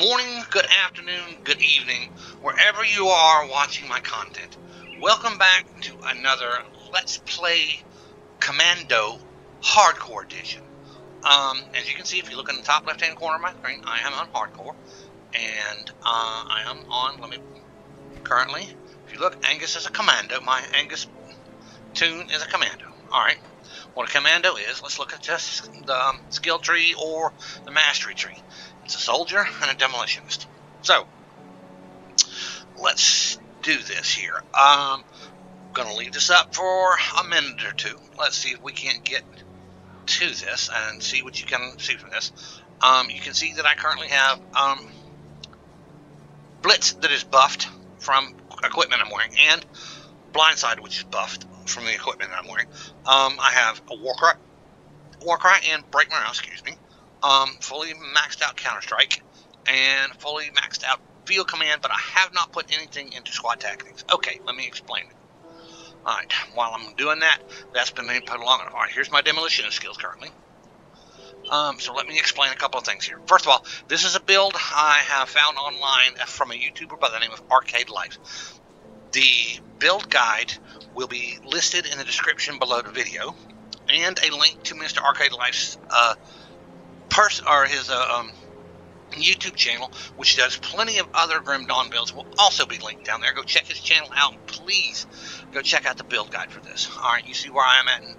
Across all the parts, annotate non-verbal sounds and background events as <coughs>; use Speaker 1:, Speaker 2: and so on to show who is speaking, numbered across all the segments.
Speaker 1: morning, good afternoon, good evening, wherever you are watching my content. Welcome back to another Let's Play Commando Hardcore Edition. Um, as you can see, if you look in the top left-hand corner of my screen, I am on Hardcore, and uh, I am on, let me, currently, if you look, Angus is a Commando. My Angus toon is a Commando. Alright, what a Commando is, let's look at just the um, skill tree or the mastery tree. It's a soldier and a demolitionist. So, let's do this here. Um, I'm going to leave this up for a minute or two. Let's see if we can't get to this and see what you can see from this. Um, you can see that I currently have um, Blitz that is buffed from equipment I'm wearing, and Blindside, which is buffed from the equipment I'm wearing. Um, I have a Warcry, Warcry and Break Morale, excuse me um, fully maxed out Counter Strike, and fully maxed out Field Command, but I have not put anything into Squad Tactics. Okay, let me explain it. Alright, while I'm doing that, that's been put along. Alright, here's my demolition skills currently. Um, so let me explain a couple of things here. First of all, this is a build I have found online from a YouTuber by the name of Arcade Life. The build guide will be listed in the description below the video, and a link to Mr. Arcade Life's uh, person or his uh, um, YouTube channel, which does plenty of other Grim Dawn builds, will also be linked down there. Go check his channel out. And Please go check out the build guide for this. All right, you see where I am at in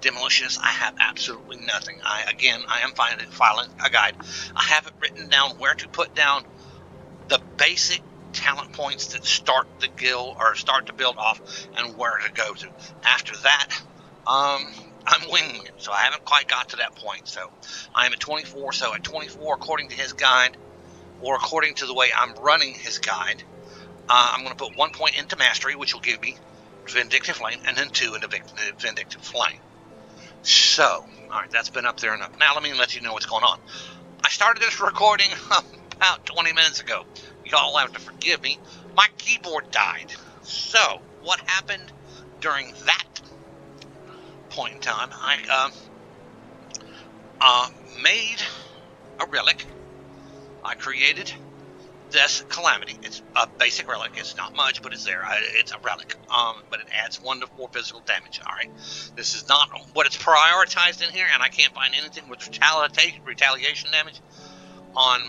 Speaker 1: Demolitionist. I have absolutely nothing. I again, I am filing a guide. I have it written down where to put down the basic talent points that start the guild or start to build off and where to go to. After that, um, I'm winging it, so I haven't quite got to that point. So I am at 24. So at 24, according to his guide, or according to the way I'm running his guide, uh, I'm going to put one point into mastery, which will give me vindictive flame, and then two into vindictive flame. So, all right, that's been up there enough. Now let me let you know what's going on. I started this recording <laughs> about 20 minutes ago. Y'all have to forgive me. My keyboard died. So, what happened during that point in time, I uh, uh, made a relic. I created this calamity. It's a basic relic. It's not much, but it's there. It's a relic. Um, but it adds one to four physical damage. All right. This is not what it's prioritized in here, and I can't find anything with retaliation retaliation damage on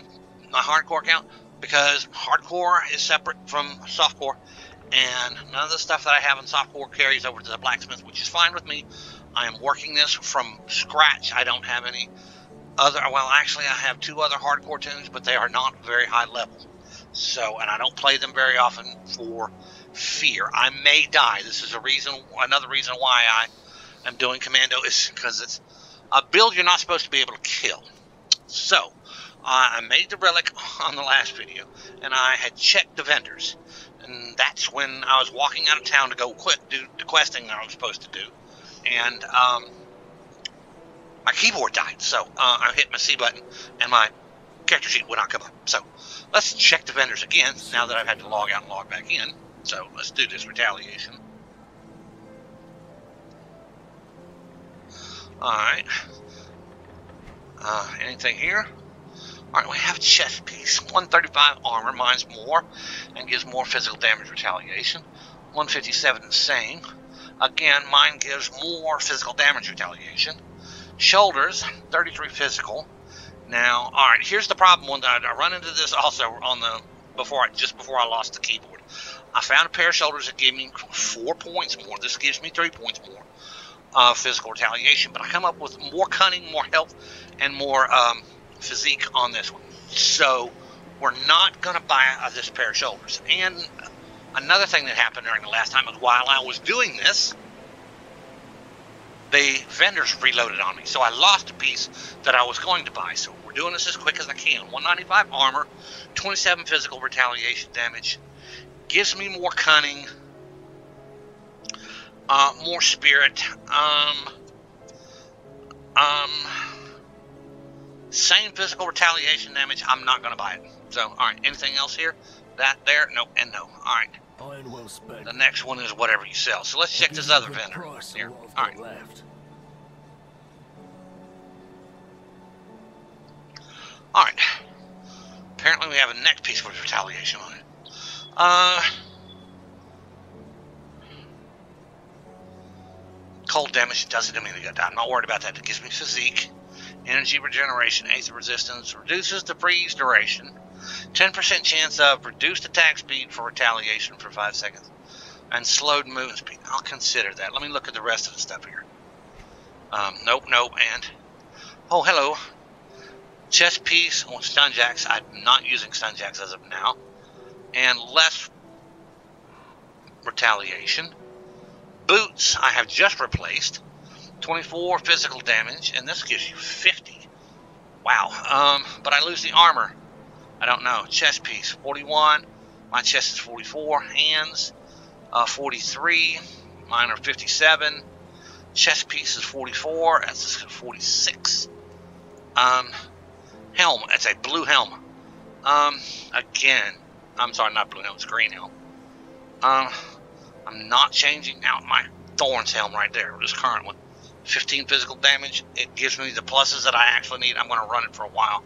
Speaker 1: my hardcore count because hardcore is separate from softcore, and none of the stuff that I have in softcore carries over to the blacksmith, which is fine with me. I am working this from scratch. I don't have any other. Well, actually, I have two other hardcore toons, but they are not very high level. So, and I don't play them very often for fear. I may die. This is a reason. Another reason why I am doing Commando is <laughs> because it's a build you're not supposed to be able to kill. So, uh, I made the relic <laughs> on the last video, and I had checked the vendors, and that's when I was walking out of town to go quit do the questing that I was supposed to do and um, my keyboard died. So uh, I hit my C button, and my character sheet would not come up. So let's check the vendors again now that I've had to log out and log back in. So let's do this retaliation. Alright. Uh, anything here? Alright, we have chest piece. 135 armor, mine's more, and gives more physical damage retaliation. 157 the same. Again, mine gives more physical damage retaliation. Shoulders, 33 physical. Now, all right, here's the problem. When I, I run into this also on the before I just before I lost the keyboard, I found a pair of shoulders that give me four points more. This gives me three points more uh, physical retaliation, but I come up with more cunning, more health, and more um, physique on this one. So we're not going to buy uh, this pair of shoulders. And Another thing that happened during the last time was while I was doing this, the vendors reloaded on me. So I lost a piece that I was going to buy. So we're doing this as quick as I can. 195 armor, 27 physical retaliation damage. Gives me more cunning, uh, more spirit. Um, um, same physical retaliation damage. I'm not going to buy it. So, all right. Anything else here? That there? No, And no. All right. Well the next one is whatever you sell. So let's check this other vendor here. All right. Left. All right. Apparently we have a neck piece with retaliation on it. Uh, cold damage doesn't immediately go down. I'm not worried about that. It gives me physique, energy regeneration, ace resistance, reduces the freeze duration, 10% chance of reduced attack speed for retaliation for 5 seconds, and slowed movement speed. I'll consider that. Let me look at the rest of the stuff here. Um, nope, nope, and... Oh, hello. Chest piece on stun jacks. I'm not using stun jacks as of now. And less retaliation. Boots I have just replaced. 24 physical damage, and this gives you 50. Wow. Um, but I lose the armor. I don't know. Chest piece, 41. My chest is 44. Hands, uh, 43. Mine are 57. Chest piece is 44. That's 46. Um, helm. It's a blue helm. Um, again, I'm sorry, not blue helm. It's green helm. Um, I'm not changing out my Thorns helm right there. This current one. 15 physical damage. It gives me the pluses that I actually need. I'm going to run it for a while,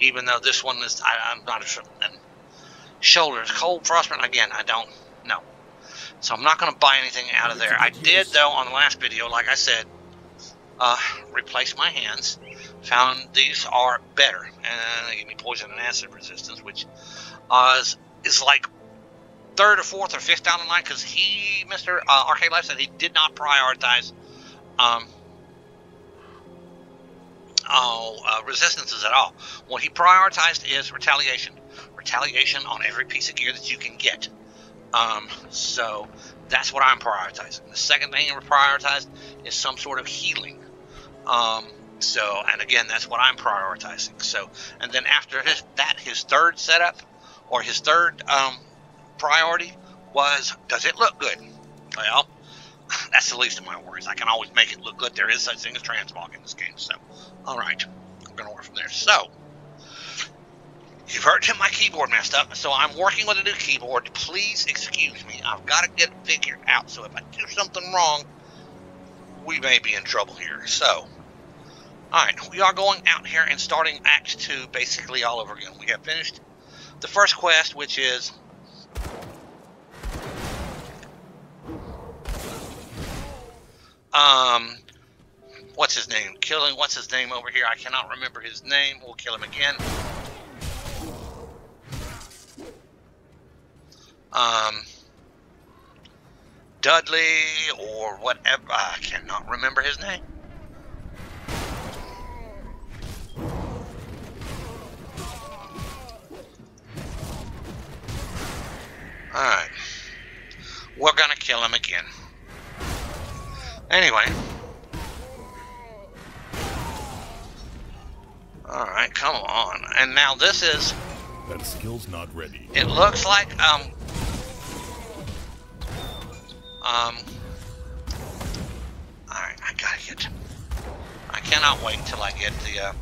Speaker 1: even though this one is I, am not a and shoulders cold frostbite again. I don't know, so I'm not going to buy anything out of there. I did though on the last video, like I said, uh, replace my hands. Found these are better, and they give me poison and acid resistance, which uh, is, is like third or fourth or fifth down the line because he, Mr. Uh, Arcade Life, said he did not prioritize um, uh, resistances at all. What he prioritized is retaliation. Retaliation on every piece of gear that you can get. Um, so that's what I'm prioritizing. The second thing he prioritized is some sort of healing. Um, so, and again, that's what I'm prioritizing. So, and then after his, that, his third setup or his third um, priority was, does it look good? Well, <laughs> that's the least of my worries. I can always make it look good. There is such thing as transmog in this game. So, all right, we're gonna work from there. So, you've heard my keyboard messed up, so I'm working with a new keyboard. Please excuse me. I've got to get it figured out. So if I do something wrong, we may be in trouble here. So, all right, we are going out here and starting Act Two basically all over again. We have finished the first quest, which is Um, what's his name? Killing, what's his name over here? I cannot remember his name. We'll kill him again. Um, Dudley or whatever. I cannot remember his name. Alright. We're gonna kill him again. Anyway. Alright, come on. And now this is...
Speaker 2: That skill's not ready.
Speaker 1: It looks like, um... Um... Alright, I gotta get... I cannot wait until I get the, uh...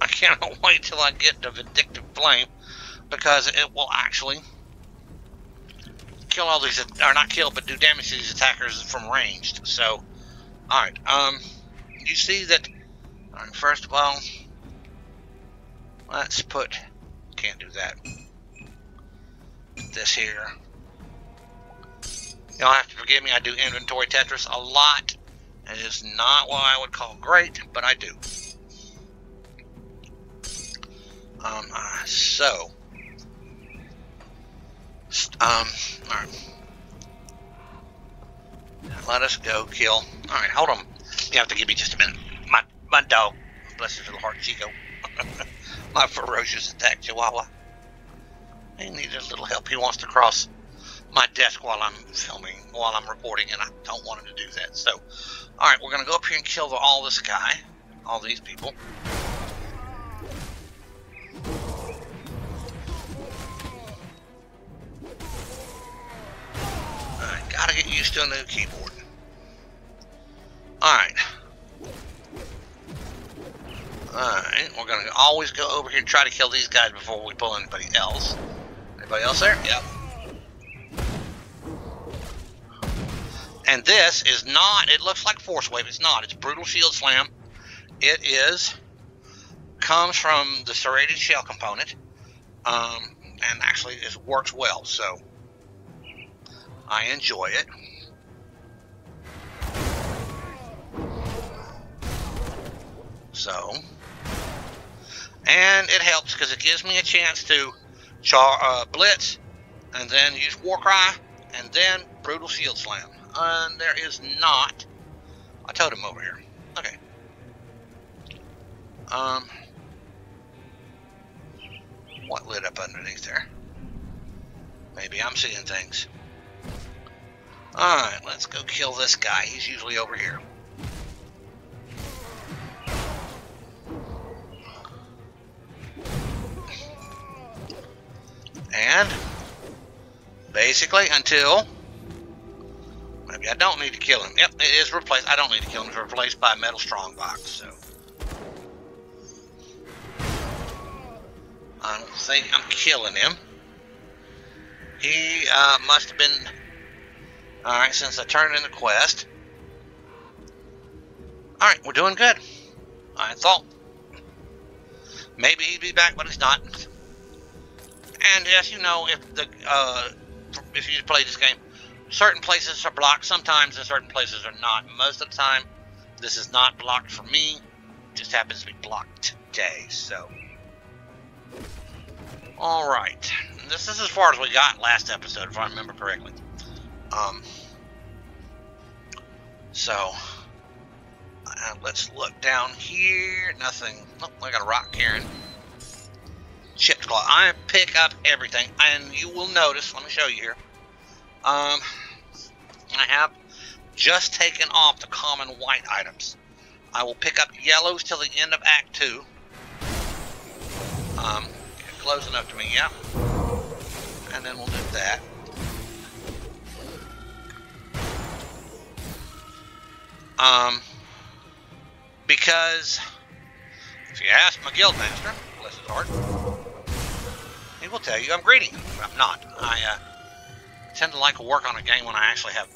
Speaker 1: I cannot <laughs> wait till I get the Vindictive Flame because it will actually kill all these, or not kill, but do damage to these attackers from ranged. So, alright, um, you see that, first of all, let's put, can't do that, this here. You'll have to forgive me, I do inventory Tetris a lot. And It is not what I would call great, but I do. Um, uh, so, um, alright. Let us go kill. Alright, hold on. You have to give me just a minute. My my dog, bless his little heart, Chico. <laughs> my ferocious attack chihuahua. He needed a little help. He wants to cross my desk while I'm filming, while I'm recording, and I don't want him to do that. So, alright, we're going to go up here and kill the, all this guy, all these people. Gotta get used to a new keyboard. Alright. Alright, we're gonna always go over here and try to kill these guys before we pull anybody else. Anybody else there? Yep. And this is not, it looks like Force Wave, it's not. It's Brutal Shield Slam. it is comes from the serrated shell component, um, and actually it works well. So I enjoy it. So, and it helps because it gives me a chance to char uh, blitz, and then use Warcry, and then brutal shield slam. And there is not a totem over here. Okay. Um, what lit up underneath there? Maybe I'm seeing things. Alright, let's go kill this guy. He's usually over here. And basically until maybe I don't need to kill him. Yep, it is replaced. I don't need to kill him. It's replaced by a metal strongbox. So I don't think I'm killing him. He uh, must have been all right since I turned in the quest. All right, we're doing good. I thought maybe he'd be back, but he's not. And as you know, if the uh, if you play this game, certain places are blocked sometimes, and certain places are not. Most of the time, this is not blocked for me. It just happens to be blocked today. So, all right, this is as far as we got last episode, if I remember correctly. Um, so. Uh, let's look down here. Nothing. Oh, I got a rock Karen chipped claw. I pick up everything, and you will notice. Let me show you here. Um, I have just taken off the common white items. I will pick up yellows till the end of Act Two. Um, close enough to me, yeah. And then we'll do that. Um, because if you ask my guildmaster, bless his heart, he will tell you I'm greedy. I'm not. I uh, tend to like to work on a game when I actually have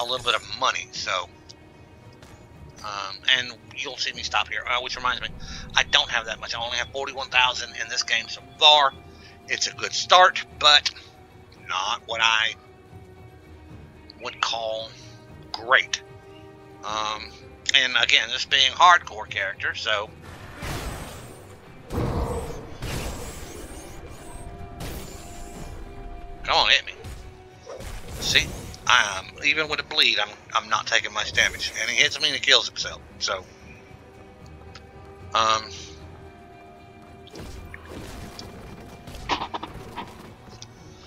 Speaker 1: a little bit of money. So, um, and you'll see me stop here. Uh, which reminds me, I don't have that much. I only have 41,000 in this game so far. It's a good start, but not what I would call great. Um, and again, this being hardcore character, so Come on, hit me. See, um, even with a bleed, I'm I'm not taking much damage, and he hits me and he kills himself. So, um,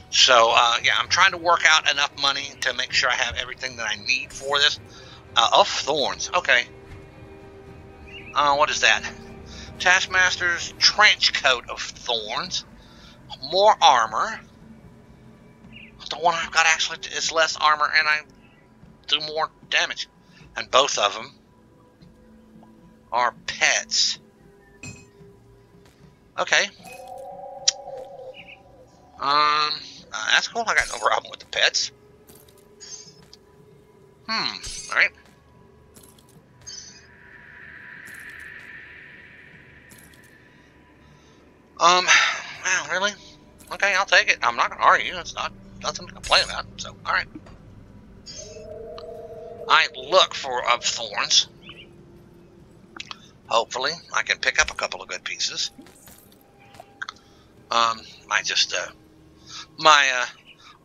Speaker 1: so uh, yeah, I'm trying to work out enough money to make sure I have everything that I need for this. Uh, of thorns, okay. Uh, what is that? Taskmaster's trench coat of thorns, more armor. The one I've got actually is less armor and I do more damage. And both of them are pets. Okay. Um, uh, that's cool. I got no problem with the pets. Hmm. All right. Um. Wow. Really? Okay. I'll take it. I'm not gonna argue. It's not nothing to complain about. So, all right. I look for of thorns. Hopefully, I can pick up a couple of good pieces. Um, I just uh, my uh,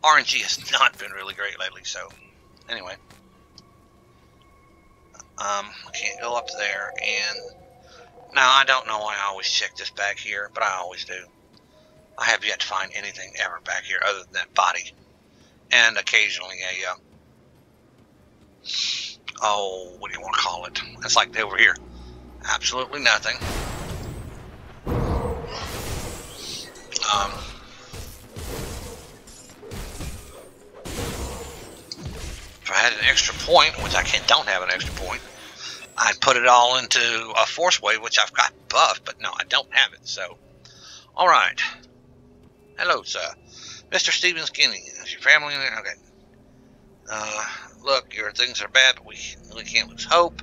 Speaker 1: RNG has <laughs> not been really great lately. So, anyway, um, I can't go up there. And now I don't know why I always check this back here, but I always do. I have yet to find anything ever back here other than that body. And occasionally a, uh, oh, what do you want to call it? It's like over here. Absolutely nothing. Um, if I had an extra point, which I can't, don't have an extra point, I'd put it all into a force wave, which I've got buffed, but no, I don't have it. So, all right. Hello, sir. Mr. Stephen Skinny. Is your family in there? Okay. Uh, look, your things are bad, but we, we can't lose hope.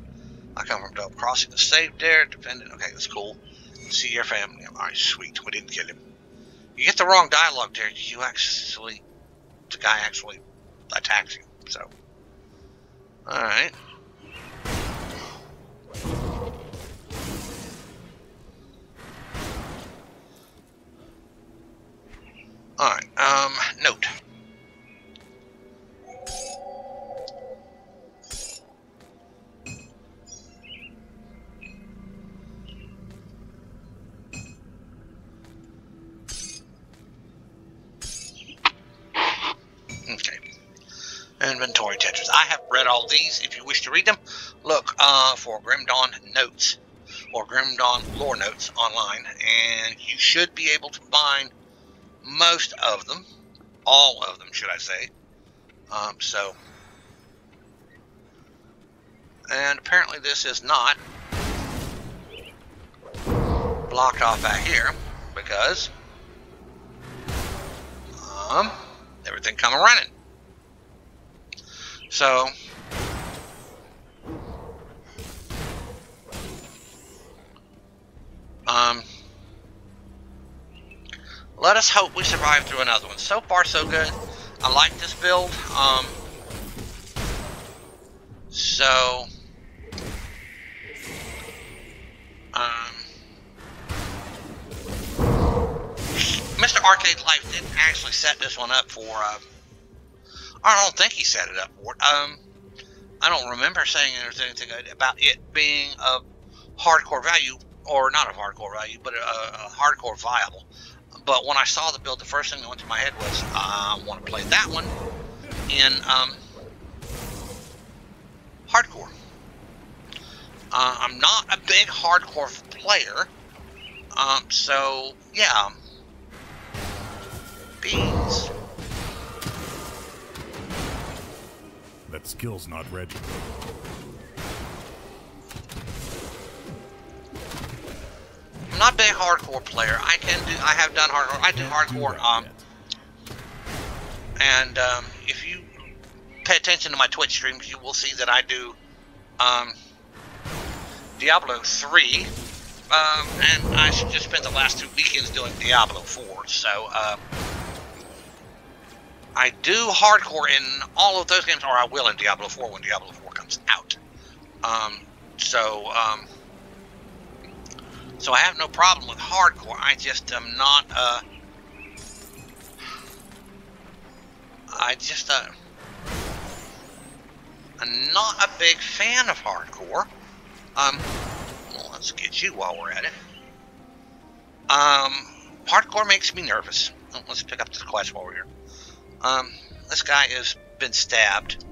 Speaker 1: I come from Devil's Crossing the safe there. Defendant. Okay, that's cool. See your family. All right, sweet. We didn't kill him. You get the wrong dialogue there. You actually, the guy actually attacks you. So, all right. All right. Um, note. Okay. Inventory Tetris. I have read all these. If you wish to read them, look uh, for Grim Dawn Notes or Grim Dawn Lore Notes online, and you should be able to find most of them, all of them, should I say. Um, so, and apparently this is not blocked off back here because um, everything coming running. So, um, let us hope we survive through another one. So far, so good. I like this build. Um, so, um, Mr. Arcade Life didn't actually set this one up for. Uh, I don't think he set it up for it. Um, I don't remember saying there's anything about it being of hardcore value, or not of hardcore value, but a, a hardcore viable. But when I saw the build, the first thing that went to my head was, I want to play that one in um, hardcore. Uh, I'm not a big hardcore player, um, so yeah. Beans.
Speaker 2: That skill's not ready.
Speaker 1: I'm not a big hardcore player. I can do. I have done hardcore. I do hardcore. Um, and um, if you pay attention to my Twitch streams, you will see that I do um, Diablo 3. Um, and I just spent the last two weekends doing Diablo 4. So uh, I do hardcore in all of those games, or I will in Diablo 4 when Diablo 4 comes out. Um, so um, so I have no problem with hardcore. I just am not. Uh, I just uh, I'm not a big fan of hardcore. Um, well, let's get you while we're at it. Um, hardcore makes me nervous. Let's pick up this class while we're here. Um, this guy has been stabbed,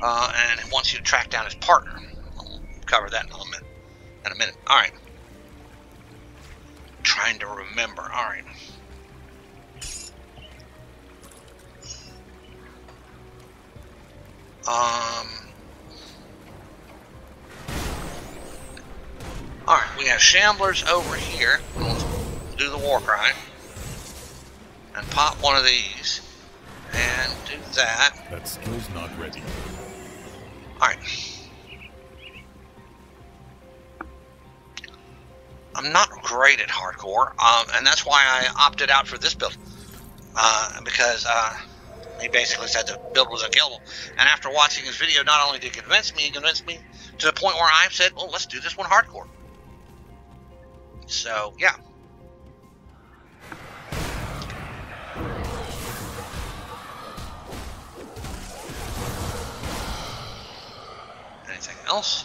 Speaker 1: uh, and wants you to track down his partner. I'll cover that in a minute. In a minute. All right. Trying to remember. All right. Um. All right, we have shamblers over here. We'll do the war cry and pop one of these and do that.
Speaker 2: That skill's not ready.
Speaker 1: All right. I'm not great at hardcore, um, and that's why I opted out for this build. Uh, because uh, he basically said the build was unkillable. And after watching his video, not only did he convince me, he convinced me to the point where I said, well, let's do this one hardcore. So, yeah. Anything else?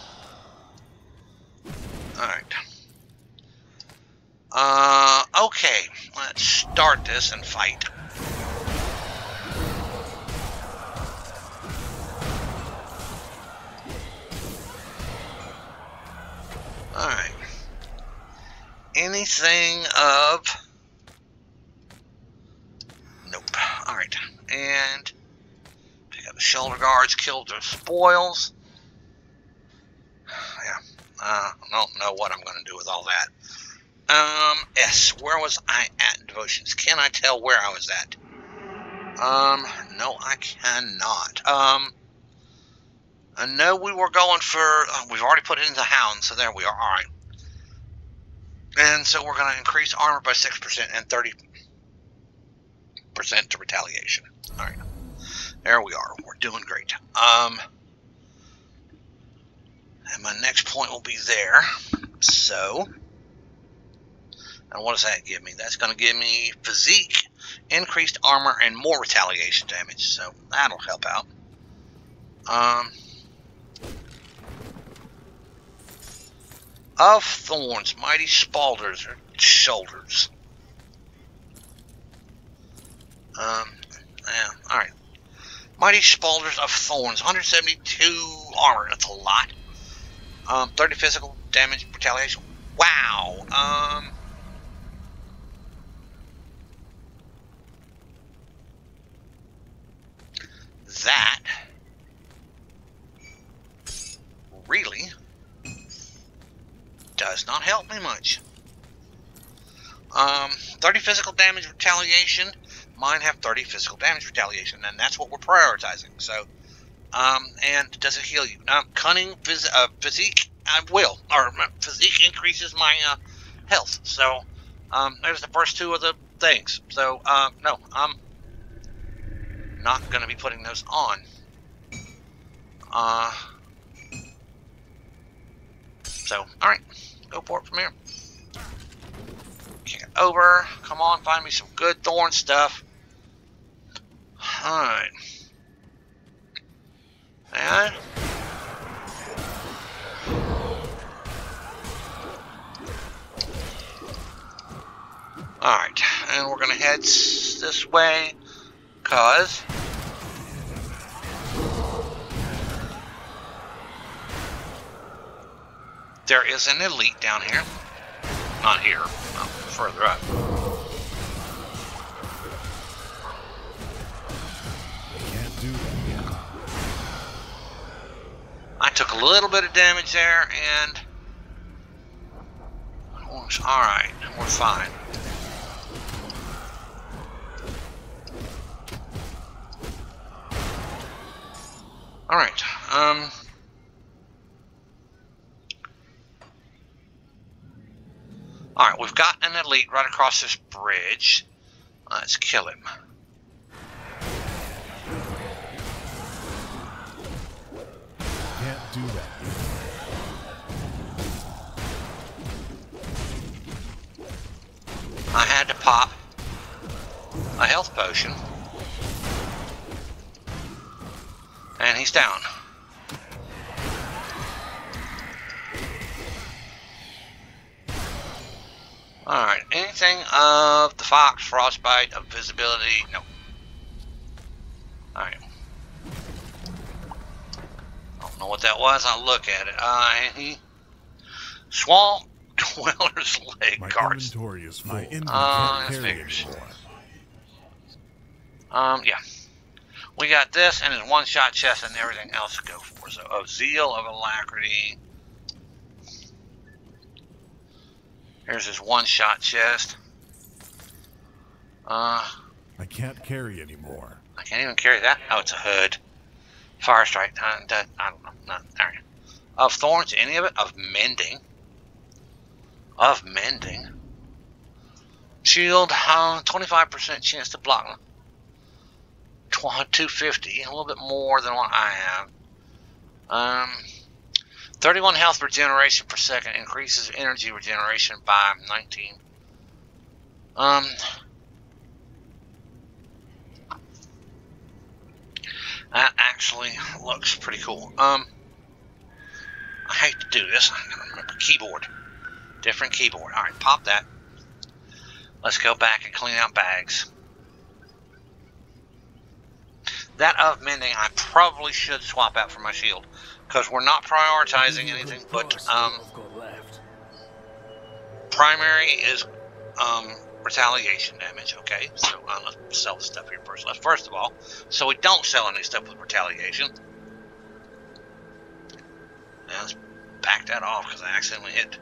Speaker 1: Alright. Uh, okay. Let's start this and fight. Alright. Anything of... Nope. Alright. And... Pick up the shoulder guards, kill the spoils. Yeah. Uh, I don't know what I'm going to do with all that. Um, S. Where was I at in devotions? Can I tell where I was at? Um, no, I cannot. Um, I know we were going for. Uh, we've already put it into Hound, so there we are. All right. And so we're going to increase armor by 6% and 30% to retaliation. All right. There we are. We're doing great. Um, and my next point will be there. So, and what does that give me? That's going to give me physique, increased armor, and more retaliation damage. So that'll help out. Um, of thorns, mighty spaulders or shoulders. Um, yeah, all right. Mighty spaulders of thorns, 172 armor. That's a lot. Um, 30 physical damage, retaliation. Wow. Um. That really does not help me much. Um, 30 physical damage retaliation. Mine have 30 physical damage retaliation, and that's what we're prioritizing. So, um, and does it heal you? Um, cunning, phys- uh, physique, I will. Or physique increases my uh, health. So, um, there's the first two of the things. So, uh, no, I'm not going to be putting those on. Uh, so, alright. Go for it from here. Kick it over. Come on, find me some good thorn stuff. Alright. And... Alright, and we're gonna head this way, cause there is an elite down here. Not here, further up.
Speaker 2: Can't do that.
Speaker 1: I took a little bit of damage there, and all right, we're fine. All right. Um. All right, we've got an elite right across this bridge. Let's kill him.
Speaker 2: Can't do that.
Speaker 1: I had to pop a health potion. And he's down. Alright, anything of the fox, frostbite, of visibility? No. Alright. I don't know what that was, I'll look at it. Uh, he... Swamp <laughs> Dweller's Leg
Speaker 2: My
Speaker 1: Guards.
Speaker 2: inventory is full. My inventory
Speaker 1: Uh,
Speaker 2: can't
Speaker 1: that's figures. Um, yeah. We got this and his one shot chest and everything else to go for. So, of zeal, of alacrity. Here's his one shot chest. Uh,
Speaker 2: I can't carry anymore.
Speaker 1: I can't even carry that. Oh, it's a hood. Fire strike. Uh, that, I don't know. Not, right. Of thorns, any of it? Of mending. Of mending. Shield, uh, 25% chance to block. Tw- 250, a little bit more than what I have. Um, 31 health regeneration per second increases energy regeneration by 19. Um, that actually looks pretty cool. Um, I hate to do this. I gotta remember keyboard. Different keyboard. All right, pop that. Let's go back and clean out bags. That of mending, I probably should swap out for my shield because we're not prioritizing anything but um, primary is um, retaliation damage. Okay, so uh, let's sell the stuff here first. First of all, so we don't sell any stuff with retaliation. Now let's back that off because I accidentally hit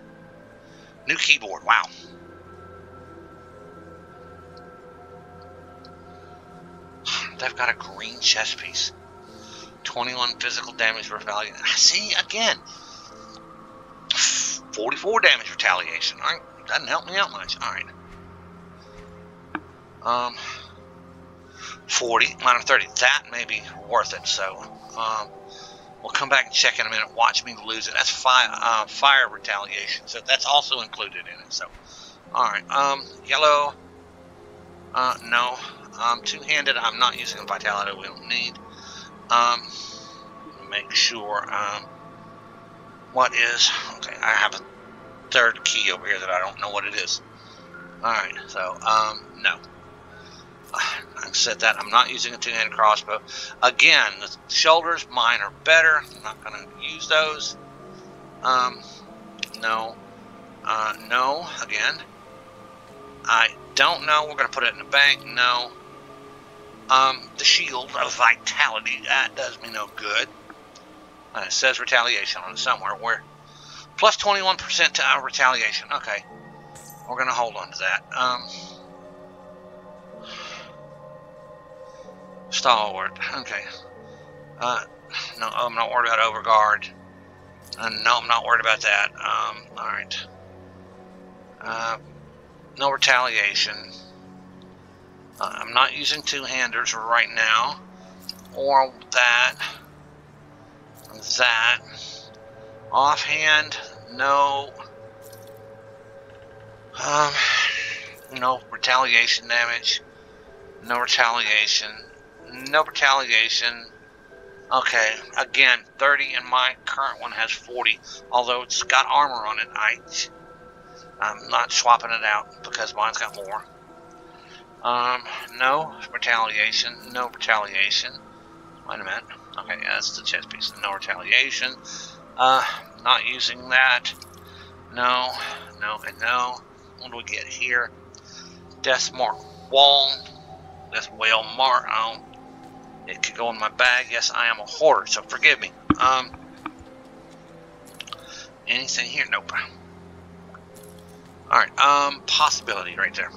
Speaker 1: new keyboard. Wow. They've got a green chess piece. 21 physical damage retaliation. See, again, 44 damage retaliation. All right, doesn't help me out much. All right. Um, 40 minus 30. That may be worth it. So, um, we'll come back and check in a minute. Watch me lose it. That's fire, uh, fire retaliation. So that's also included in it. So, all right. Um, yellow. Uh, no. Um, two-handed. I'm not using a vitality. We don't need. Um, make sure. Um, what is? Okay, I have a third key over here that I don't know what it is. All right. So, um, no. I said that I'm not using a two-handed crossbow. Again, the shoulders, mine are better. I'm not going to use those. Um, no. Uh, no, again. I don't know. We're going to put it in the bank. No. Um, the shield of vitality, that does me no good. Uh, it says retaliation on it somewhere. Where? Plus 21% to our retaliation. Okay. We're going to hold on to that. Um... Stalwart. Okay. Uh, no, I'm not worried about Overguard. Uh, no, I'm not worried about that. Um, alright. Uh, no retaliation. Uh, I'm not using two-handers right now. Or that. That. Offhand, no. Um, no retaliation damage. No retaliation no retaliation. Okay, again, 30, and my current one has 40. Although it's got armor on it, I, I'm not swapping it out because mine's got more. Um, no retaliation. No retaliation. Wait a minute. Okay, yeah, that's the chest piece. No retaliation. Uh, not using that. No, no, and no. What do we get here? Death mark wall. Death whale mark. Oh, it could go in my bag. Yes, I am a hoarder, so forgive me. Um, anything here? Nope. All right. Um, possibility right there.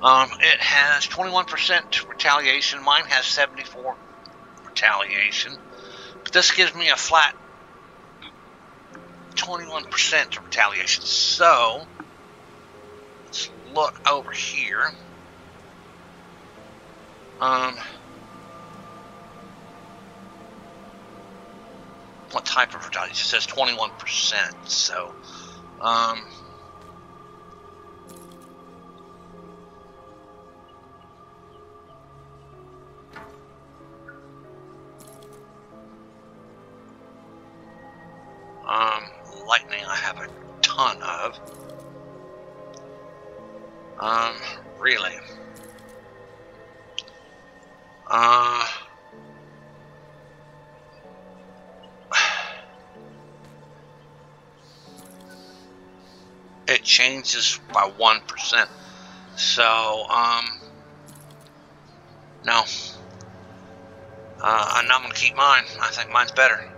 Speaker 1: Um, it has 21% retaliation. Mine has 74 retaliation. But this gives me a flat 21% retaliation. So, let's look over here. Um, what type of retaliation? It says 21%. So, um, um, lightning I have a ton of. Um, really. Uh, <sighs> it changes by 1%. So, um, no. Uh, I'm not going to keep mine. I think mine's better.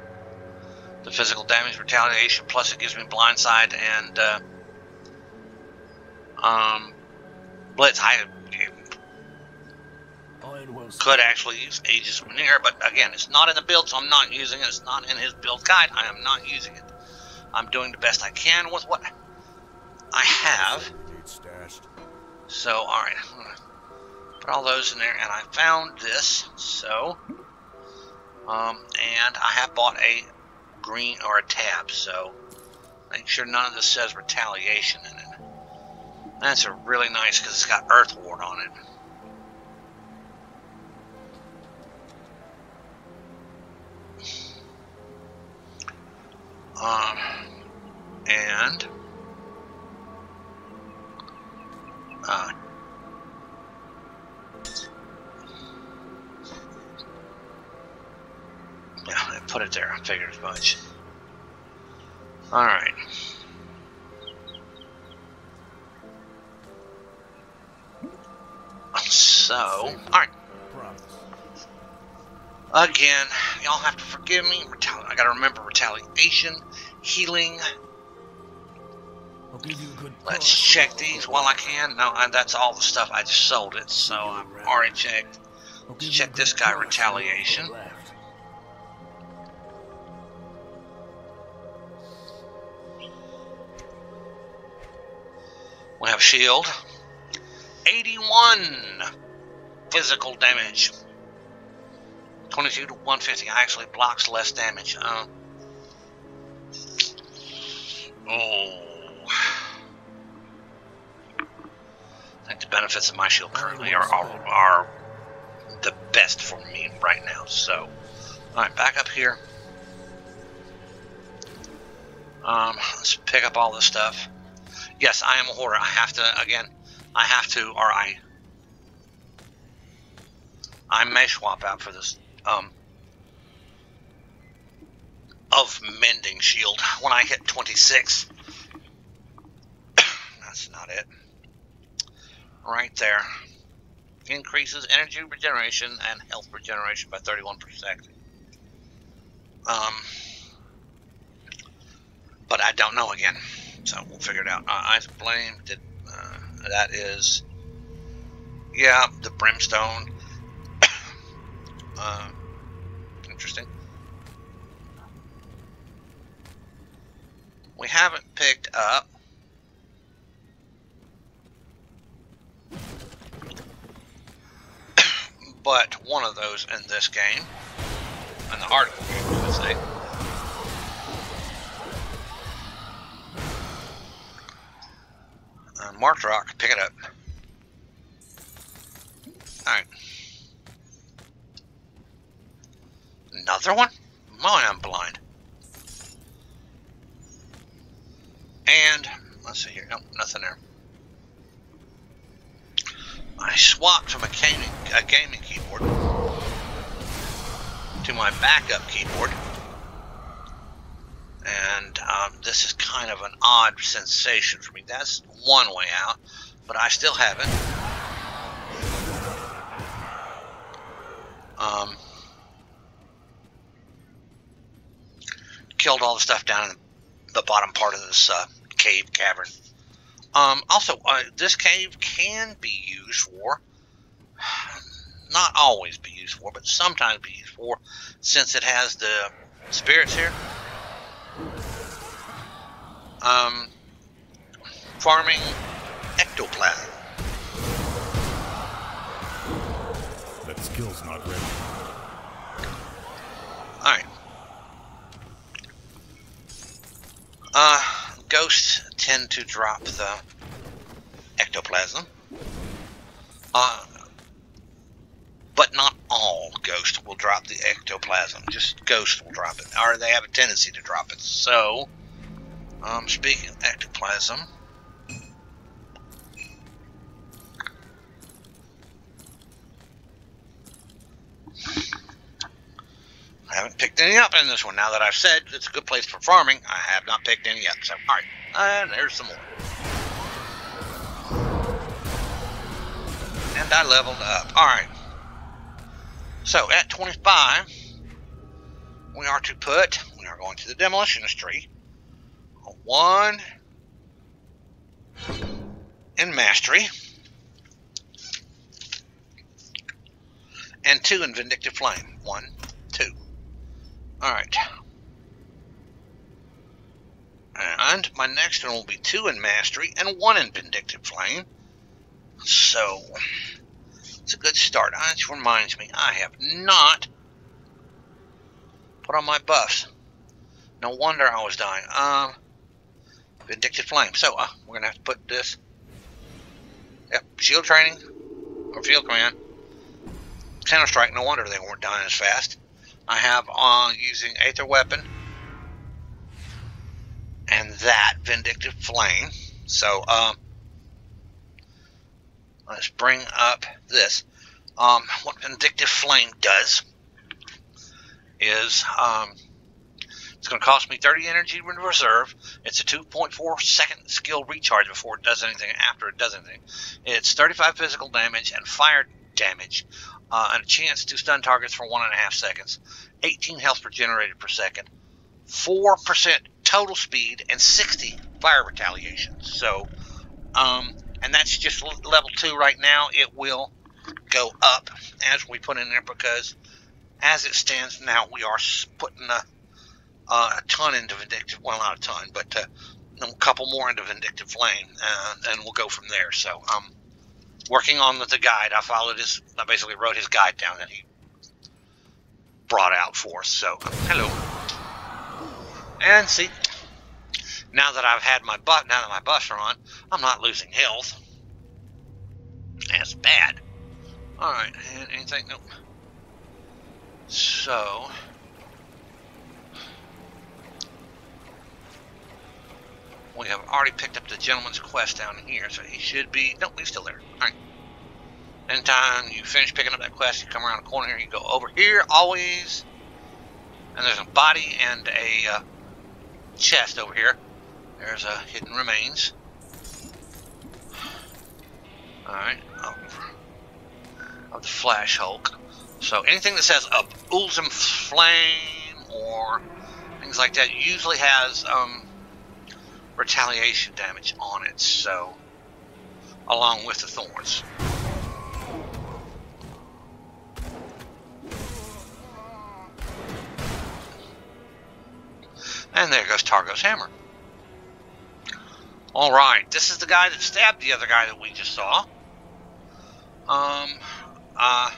Speaker 1: The physical damage retaliation, plus it gives me blindside and, uh, um, blitz. I could actually use Aegis Veneer, but again, it's not in the build, so I'm not using it. It's not in his build guide. I am not using it. I'm doing the best I can with what I have. So, alright. Put all those in there, and I found this, so... Um, and I have bought a green or a tab, so make sure none of this says retaliation in it. That's a really nice because it's got Earth Ward on it. Um, and uh, yeah, I put it there. I figured as much. All right. So, all right. Again, y'all have to forgive me. Retali I gotta remember retaliation, healing. Let's check these while I can. No, I, that's all the stuff. I just sold it, so I've already checked. Let's check this guy, retaliation. We have shield. 81 physical damage. 22 to 150 actually blocks less damage. Uh, oh. I think the benefits of my shield currently are, are, are the best for me right now. So, alright, back up here. Um, let's pick up all this stuff. Yes, I am a hoarder. I have to, again, I have to, or I, I may swap out for this, um, of mending shield when I hit 26. <coughs> That's not it. Right there. Increases energy regeneration and health regeneration by 31%. Um, but I don't know again. So we'll figure it out. Uh, I blame did uh, that is yeah the brimstone. <coughs> uh, interesting. We haven't picked up. <coughs> but one of those in this game, in the article game, I say. Marked rock, pick it up. Alright. Another one? My, I'm blind. And, let's see here. Nope, nothing there. I swapped from a gaming, a gaming keyboard to my backup keyboard. And um, this is kind of an odd sensation for me. That's one way out, but I still have it. Um, killed all the stuff down in the bottom part of this uh, cave cavern. Um, also, uh, this cave can be used for, <sighs> not always be used for, but sometimes be used for, since it has the spirits here. Um, farming ectoplasm.
Speaker 2: That skill's not ready.
Speaker 1: Alright. Uh, ghosts tend to drop the ectoplasm. Uh, but not all ghosts will drop the ectoplasm. Just ghosts will drop it, or they have a tendency to drop it. So, um, speaking of ectoplasm, I haven't picked any up in this one. Now that I've said it's a good place for farming, I have not picked any yet. So, alright. And there's some more. And I leveled up. Alright. So, at 25, we are to put, we are going to the demolitionist tree, 1 in mastery, and 2 in vindictive flame. 1, 2. Alright. And my next one will be two in Mastery and one in Vindictive Flame. So, it's a good start. That reminds me, I have not put on my buffs. No wonder I was dying. Um, Vindictive Flame. So, uh, we're going to have to put this. Yep, shield training, or field command. Counter strike, no wonder they weren't dying as fast. I have on uh, using Aether Weapon and that Vindictive Flame. So, um, let's bring up this. Um, what Vindictive Flame does is um, it's going to cost me 30 energy in reserve. It's a 2.4 second skill recharge before it does anything, after it does anything. It's 35 physical damage and fire damage, uh, and a chance to stun targets for one and a half seconds. 18 health per generated per second. 4% total speed and 60 fire retaliation. So, um, and that's just level two right now. It will go up as we put in there because as it stands now, we are putting a, uh, a ton into Vindictive. Well, not a ton, but uh, a couple more into Vindictive Flame, and, and we'll go from there. So, I'm um, working on the, the guide, I followed his, I basically wrote his guide down that he brought out for us. So, hello. And see, now that I've had my butt, now that my buffs are on, I'm not losing health. That's bad. Alright, and anything? Nope. So... We have already picked up the gentleman's quest down here, so he should be... Nope, he's still there. Alright. Anytime you finish picking up that quest, you come around the corner here, you go over here, always. And there's a body and a uh, chest over here. There's a hidden remains. Alright, oh, of the Flash Hulk. So anything that says a Ultim Flame or things like that usually has um, retaliation damage on it. So, along with the thorns. And there goes Targo's hammer. Alright, this is the guy that stabbed the other guy that we just saw. Um, uh,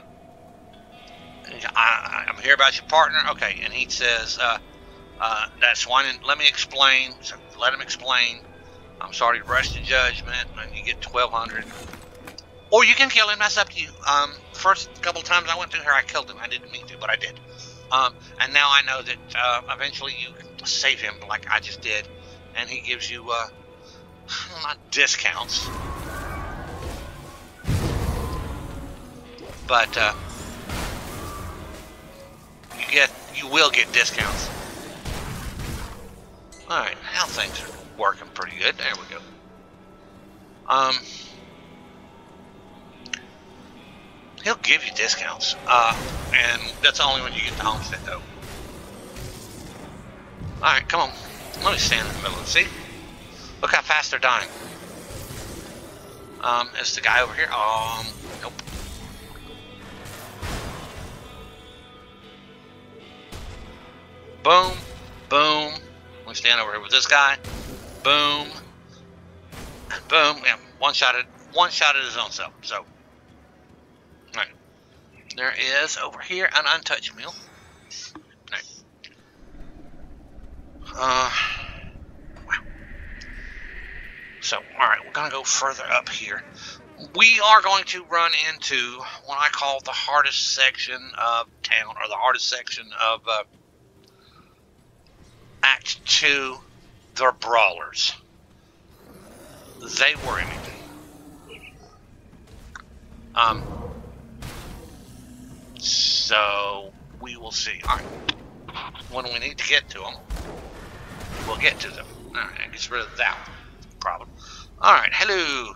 Speaker 1: I, am here about your partner. Okay, and he says, uh, uh, that's one. And let me explain. So let him explain. I'm sorry to rush the judgment, and you get 1,200. Or you can kill him. That's up to you. Um, first couple times I went through here, I killed him. I didn't mean to, but I did. Um, and now I know that uh, eventually you save him, like I just did, and he gives you uh, <sighs> not discounts, but uh, you get you will get discounts. All right, now things are working pretty good. There we go. Um, he'll give you discounts, uh, and that's only when you get the homestead, though. All right, come on. Let me stand in the middle. And see? Look how fast they're dying. Um, is the guy over here? Um, nope. Boom, boom. We stand over here with this guy. Boom, and boom. One shot at one shot at his own self. So, right. There is over here an untouched meal. Uh. So, alright, we're going to go further up here. We are going to run into what I call the hardest section of town, or the hardest section of uh, Act 2, the Brawlers. They worry me. Um, so, we will see. Alright, when we need to get to them, we'll get to them. Alright, get rid of that problem. Alright, hello.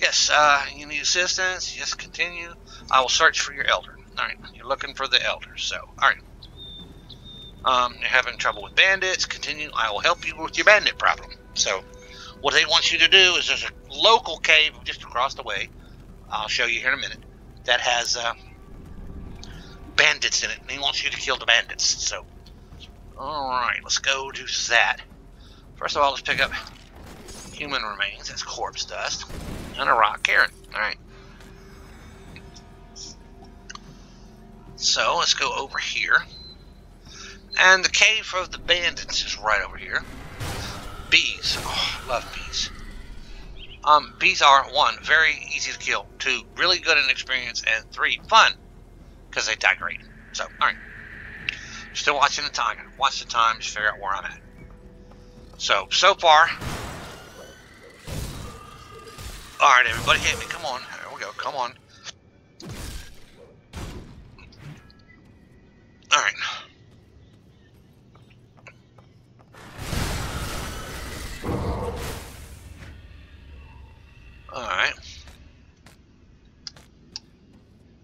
Speaker 1: Yes, uh, you need assistance? Yes, continue. I will search for your elder. Alright, you're looking for the elder, so, alright. Um, you're having trouble with bandits? Continue. I will help you with your bandit problem. So, what they want you to do is there's a local cave just across the way. I'll show you here in a minute. That has uh, bandits in it, and he wants you to kill the bandits. So, all right, let's go do that. First of all, let's pick up human remains, that's corpse dust, and a rock carrot. Alright. So let's go over here. And the cave of the bandits is right over here. Bees. Oh, I love bees. Um, bees are, one, very easy to kill. Two, really good in experience. And three, fun. Because they die great. So, alright. Still watching the time. Watch the time, just figure out where I'm at. So, so far, Alright, everybody hit me. Come on. There we go. Come on. Alright. Alright.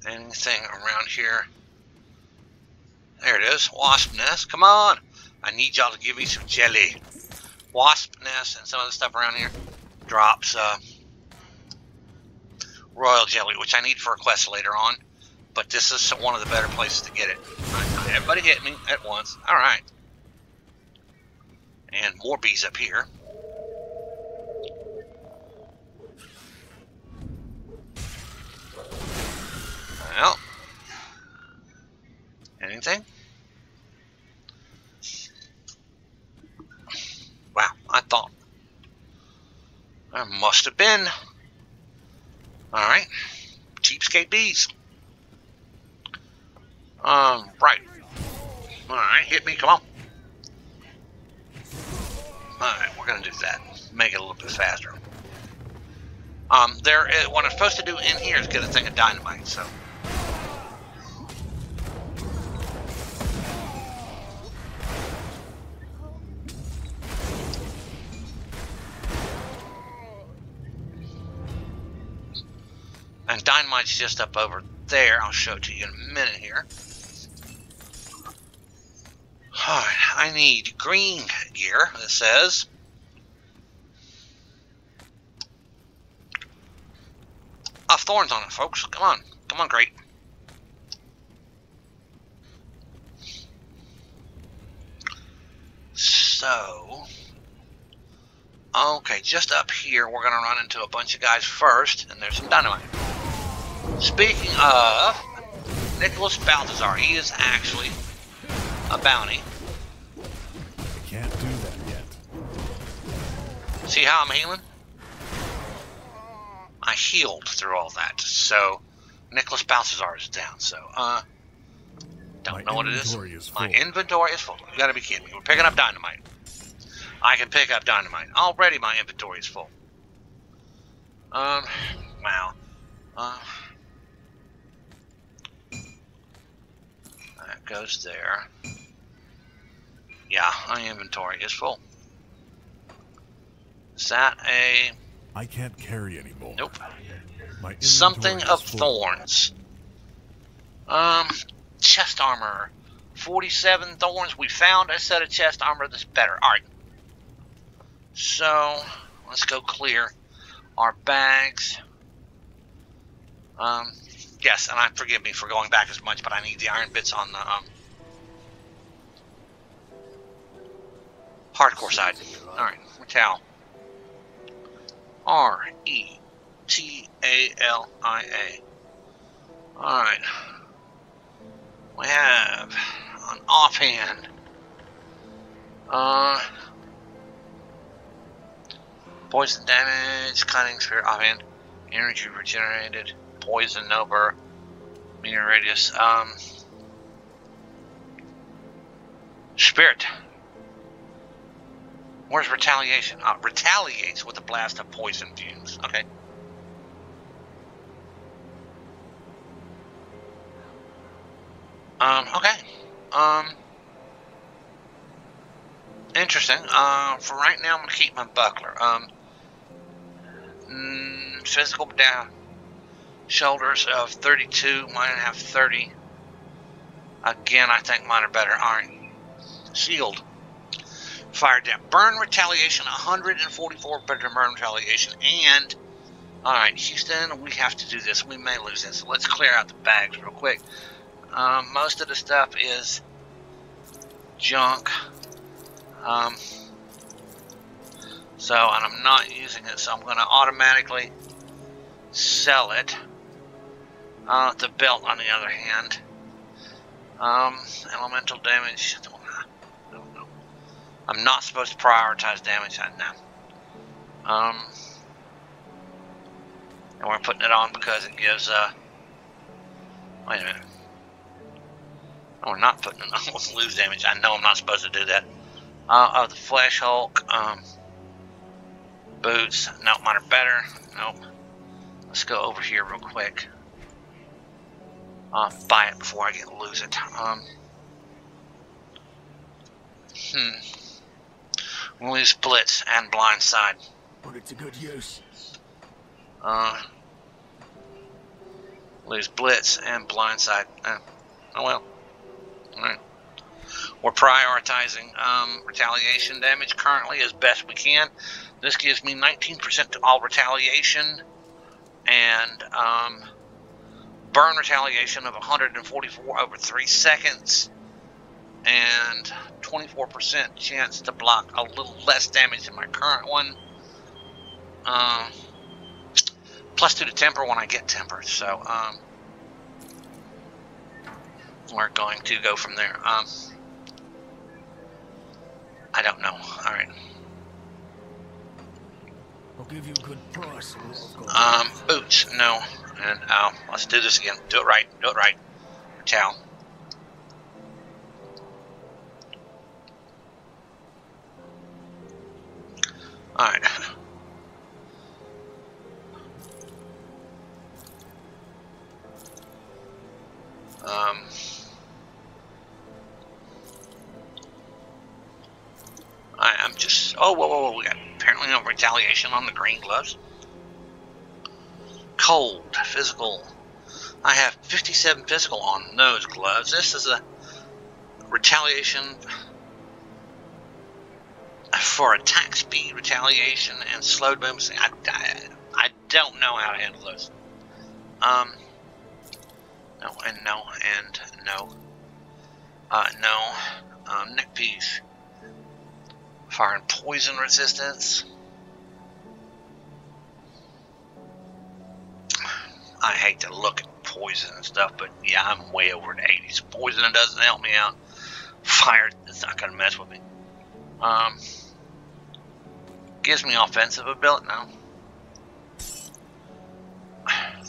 Speaker 1: Anything around here? There it is. Wasp nest. Come on. I need y'all to give me some jelly. Wasp nest and some of the stuff around here drops uh, royal jelly, which I need for a quest later on. But this is one of the better places to get it. Right, everybody hit me at once. All right. And more bees up here. Well, anything? Wow, I thought there must have been. Alright. Cheapskate bees. Um, right. Alright, hit me, come on. Alright, we're gonna do that. Make it a little bit faster. Um, there, is, what I'm supposed to do in here is get a thing of dynamite, so. And dynamite's just up over there. I'll show it to you in a minute here. Alright, I need green gear, it says. Uh, thorns on it, folks. Come on. Come on, great. So, okay, just up here, we're going to run into a bunch of guys first, and there's some dynamite. Speaking of, Nicholas Balthazar, he is actually a bounty.
Speaker 2: I can't do that yet.
Speaker 1: See how I'm healing? I healed through all that. So, Nicholas Balthazar is down. So, uh, don't
Speaker 2: My
Speaker 1: know what it is.
Speaker 2: is
Speaker 1: My inventory is full. You gotta be kidding me. We're picking up dynamite. I can pick up dynamite. Already my inventory is full. Um, wow. Uh, that goes there. Yeah, my inventory is full. Is that a
Speaker 2: I can't carry anymore.
Speaker 1: nope? Something of thorns. Um, chest armor. 47 thorns. We found a set of chest armor that's better. Alright. So, let's go clear our bags. Um, yes, and I forgive me for going back as much, but I need the iron bits on the um, hardcore side. Alright, Retal. R E T A L I A. Alright. We have an offhand. Uh poison damage, cutting spirit offhand, energy regenerated, poison over meter radius. Um Spirit. Where's retaliation? Uh, retaliates with a blast of poison fumes. Okay. Um, okay. Um, interesting. Uh, for right now, I'm going to keep my buckler. Um, mm, physical down. Shoulders of 32. Mine have 30. Again, I think mine are better. Alright. Shield. Fire down. Burn retaliation, 144 better burn retaliation. And, alright, Houston, we have to do this. We may lose this. So let's clear out the bags real quick. Um, most of the stuff is junk. Um, so, and I'm not using it, so I'm going to automatically sell it. Uh, the belt, on the other hand. Um, elemental damage. I'm not supposed to prioritize damage. I know. Um, and we're putting it on because it gives. Uh, wait a minute. No, we're not putting it on. <laughs> Lose damage. I know I'm not supposed to do that. Uh, of the Flash Hulk. Um, boots. Nope, mine are better. Nope. Let's go over here real quick. Uh, buy it before I get lose it. Um, hmm. Lose blitz and blindside.
Speaker 3: Put it to good use.
Speaker 1: Uh, lose blitz and blindside. Uh, oh well. Alright. We're prioritizing um, retaliation damage currently as best we can. This gives me 19% to all retaliation and um, burn retaliation of 144 over three seconds, and 24% chance to block a little less damage than my current one. Um, plus two to temper when I get temper. So um, we're going to go from there. Um, I don't know. All right.
Speaker 2: I'll give you a good price.
Speaker 1: Um, boots, no. And uh, let's do this again. Do it right. Do it right. Towel. All right. <laughs> Um. I, I'm just. Oh, whoa, whoa, whoa! We got apparently no retaliation on the green gloves. Cold, physical. I have 57 physical on those gloves. This is a retaliation for attack speed, retaliation, and slowed movements. I, I, I don't know how to handle those. Um, no, and no, and no. Uh, no. Um, neck piece. Fire and poison resistance. I hate to look at poison and stuff, but yeah, I'm way over the 80s. Poison doesn't help me out. Fire is not going to mess with me. Um, gives me offensive ability now. <sighs>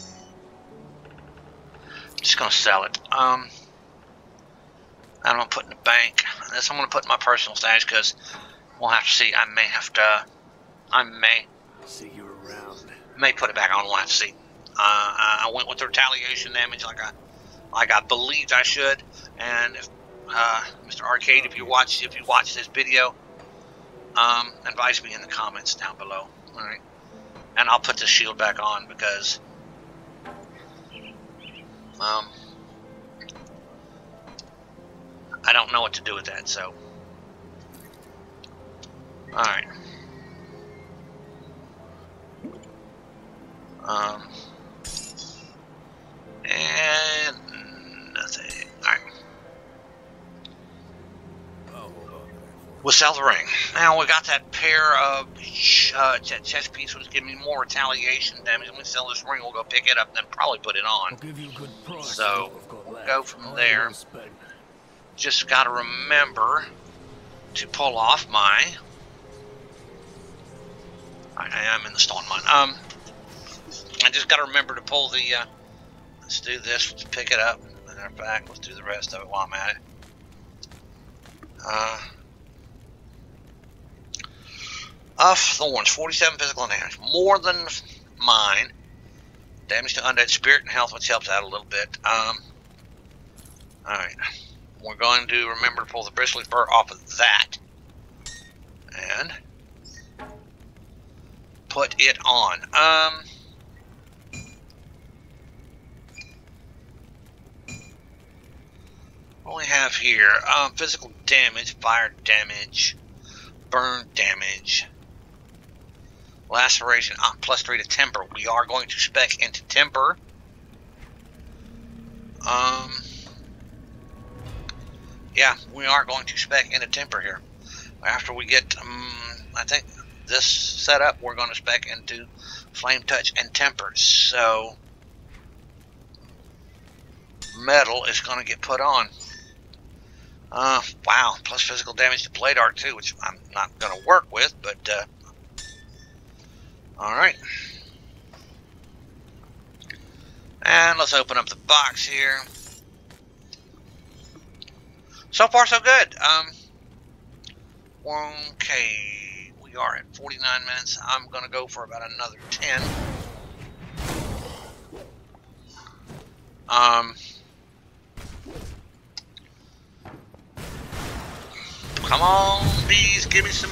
Speaker 1: Just gonna sell it. Um, I'm gonna put in the bank. This I'm gonna put in my personal stash because we'll have to see. I may have to. I may
Speaker 2: See you around.
Speaker 1: may put it back on. We'll have to see. Uh, I went with the retaliation damage like I like I believed I should. And if uh, Mr. Arcade, if you watch if you watch this video, um, advise me in the comments down below. All right, and I'll put the shield back on because um, I don't know what to do with that. So, all right. Um, and nothing. All right.
Speaker 2: I'll hold on to that for
Speaker 1: We'll sell the ring. Now we got that pair of ch- uh, ch- chest piece was giving me more retaliation damage. When we sell this ring, we'll go pick it up and then probably put it
Speaker 2: I'll
Speaker 1: on.
Speaker 2: give you a good price.
Speaker 1: So,
Speaker 2: for what I've got
Speaker 1: we'll go from
Speaker 2: I'll
Speaker 1: there. Just got to remember to pull off my. I, I am in the stone mine. Um, I just got to remember to pull the. Uh, let's do this. Let's pick it up. Matter of fact, let's do the rest of it while I'm at it. Uh, of thorns, 47 physical damage, more than mine. Damage to undead spirit and health, which helps out a little bit. Um, all right. We're going to remember to pull the bristly fur off of that. And put it on. Um what we have here, um, physical damage, fire damage, burn damage, laceration, uh, plus three to temper. We are going to spec into temper. Um, yeah, we are going to spec into temper here. After we get, um, I think this set up, we're going to spec into flame touch and temper. So metal is going to get put on. Uh, wow, plus physical damage to blade art too, which I'm not going to work with, but uh, all right. And let's open up the box here. So far, so good. Um, okay, we are at 49 minutes. I'm going to go for about another 10. Um, come on, bees, give me some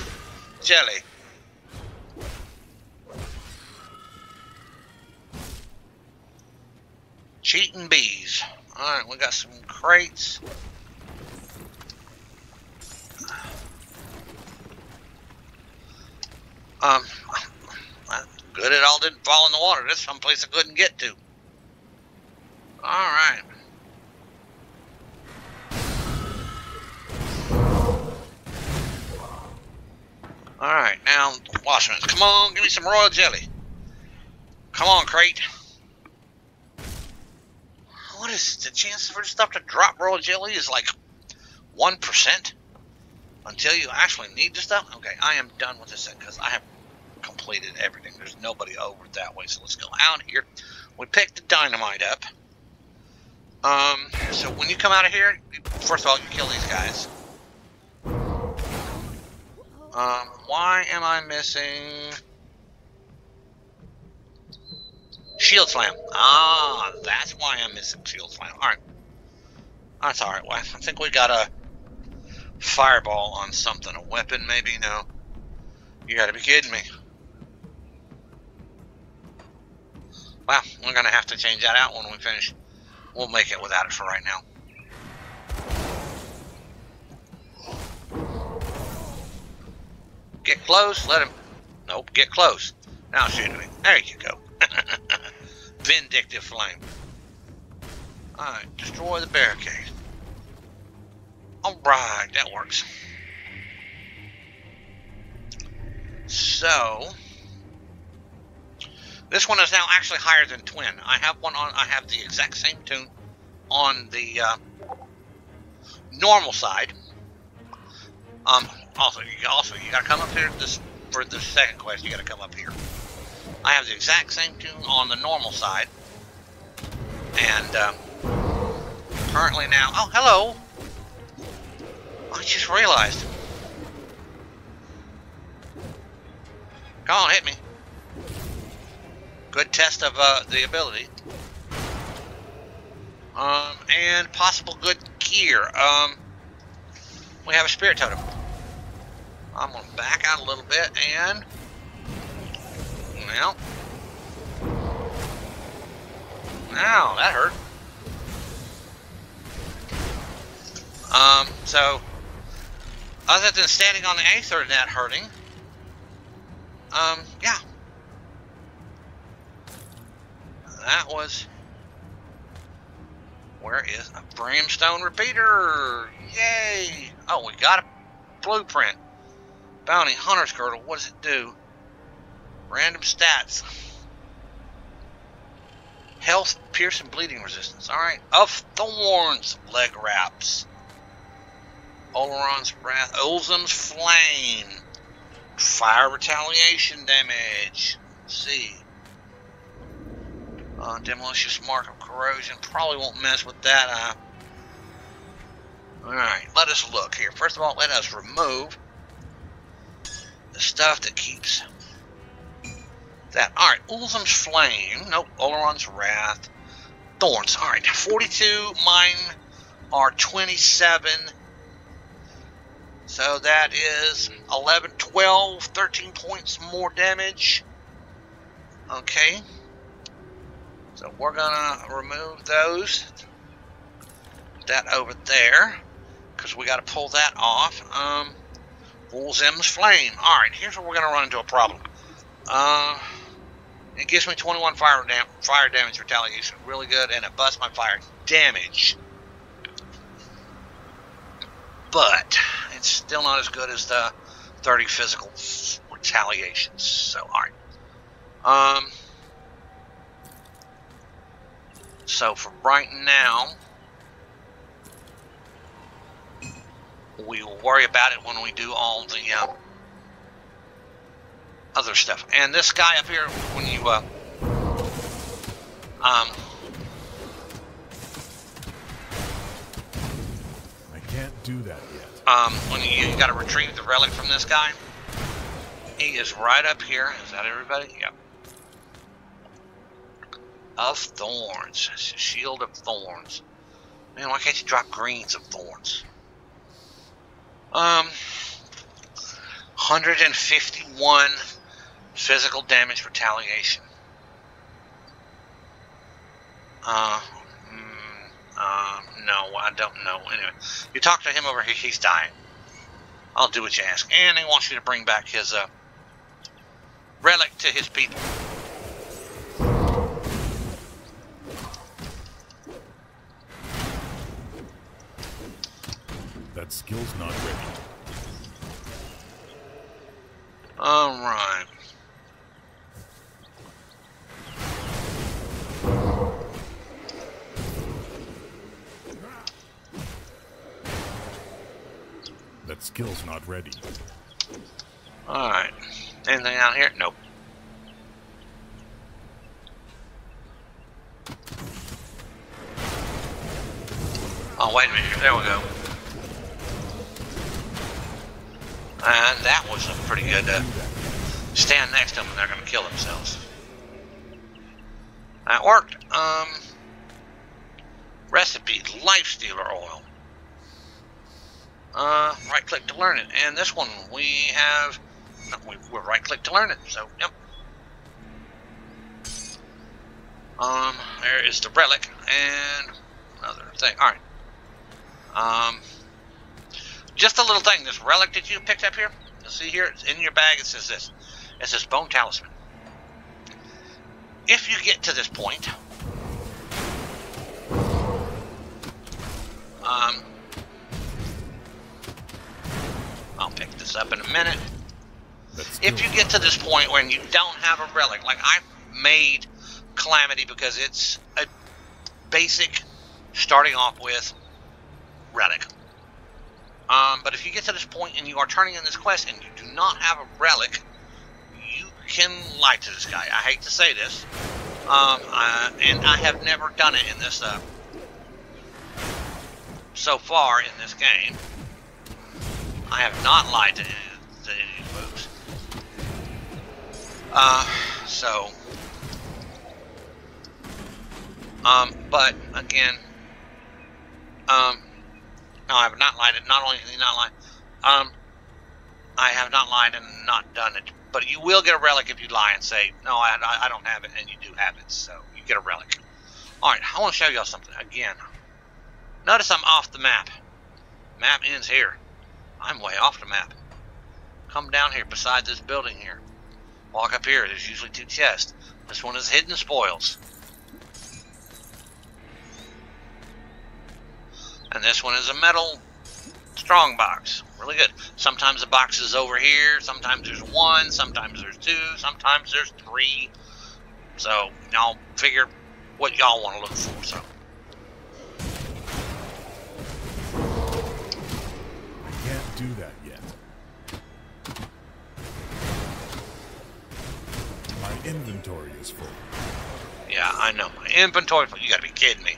Speaker 1: jelly. Cheating bees. Alright, we got some crates. Um, good. It all didn't fall in the water. That's someplace I couldn't get to. Alright. Alright, now, Washman. Come on, give me some royal jelly. Come on, crate. What is the chance for stuff to drop royal jelly is like 1% until you actually need the stuff? Okay, I am done with this because I have completed everything. There's nobody over that way, so let's go out here. We picked the dynamite up. Um, so when you come out of here, first of all, you kill these guys. Um, why am I missing... Shield Slam. Ah, that's why I'm missing Shield Slam. Alright. That's alright. Well, I think we got a fireball on something. A weapon, maybe? No. You gotta be kidding me. Well, we're gonna have to change that out when we finish. We'll make it without it for right now. Get close, let him... Nope, get close. Now shoot me. There you go. <laughs> Vindictive flame. Alright, destroy the barricade. Alright, that works. So... This one is now actually higher than Twin. I have one on, I have the exact same toon on the uh, normal side. Um, also, you also you gotta come up here this for the second quest. You gotta come up here. I have the exact same toon on the normal side, and um, currently now. Oh, hello! I just realized. Come on, hit me. Good test of uh, the ability. Um, and possible good gear. Um, we have a spirit totem. I'm gonna back out a little bit and well Ow, that hurt. Um, so other than standing on the Aether net hurting, um, yeah. That was where is a brimstone repeater? Yay! Oh, we got a blueprint. Bounty Hunter's Girdle. What does it do? Random stats. Health, pierce, and bleeding resistance. Alright. Of Thorns. Leg wraps. Oleron's Wrath. Ulzum's Flame. Fire retaliation damage. Let's see. Uh, demolicious mark of corrosion. Probably won't mess with that. Alright, let us look here. First of all, let us remove the stuff that keeps that. Alright, Ulzum's Flame. Nope, Oleron's Wrath. Thorns. Alright, 42. Mine are 27. So that is 11, 12, 13 points more damage. Okay. So we're gonna remove those. That over there. Because we gotta pull that off. Um Ulzum's Flame. Alright, here's where we're gonna run into a problem. Uh it gives me 21 fire, dam fire damage retaliation. Really good, and it busts my fire damage. But it's still not as good as the 30 physical retaliations. So, alright. Um, so for right now, we will worry about it when we do all the uh, other stuff. And this guy up here, when you uh, um,
Speaker 3: I can't do that yet.
Speaker 1: um, when you, you got to retrieve the relic from this guy, he is right up here. Is that everybody? Yep. Of thorns, shield of thorns. Man, why can't you drop greens of thorns? Um, 151 physical damage retaliation. Uh, mm, uh, no, I don't know. Anyway, you talk to him over here. He's dying. I'll do what you ask. And he wants you to bring back his uh, relic to his people.
Speaker 3: That skill's not ready.
Speaker 1: All right.
Speaker 3: That skill's not ready.
Speaker 1: All right. Anything out here? Nope. Oh, wait a minute. There we go. And that was a pretty good uh, stand next to them and they're going to kill themselves. That worked. Um, recipe, Life Stealer Oil. Uh, right click to learn it. And this one we have, no, we, we're right click to learn it. So, yep. Um, there is the relic and another thing. All right. Um, just a little thing. This relic that you picked up here. You see here it's in your bag. It says this. It says bone talisman. If you get to this point, um, I'll pick this up in a minute. If you get to this point when you don't have a relic, like I made Calamity because it's a basic starting off with relic. Um, but if you get to this point and you are turning in this quest and you do not have a relic, you can lie to this guy. I hate to say this, um, I, and I have never done it in this uh, so far in this game. I have not lied to any, to any folks. Uh, so, um, but again, um, no, I have not lied. Not only not lie, um, I have not lied and not done it. But you will get a relic if you lie and say, no, I, I, I don't have it, and you do have it. So you get a relic. All right, I want to show y'all something again. Notice I'm off the map. Map ends here. I'm way off the map. Come down here beside this building here. Walk up here. There's usually two chests. This one is hidden spoils. And this one is a metal strong box. Really good. Sometimes the box is over here. Sometimes there's one. Sometimes there's two. Sometimes there's three. So y'all figure what y'all want to look for. So
Speaker 3: I can't do that yet. My inventory is full.
Speaker 1: yeah, I know. My inventory. Full you gotta be kidding me.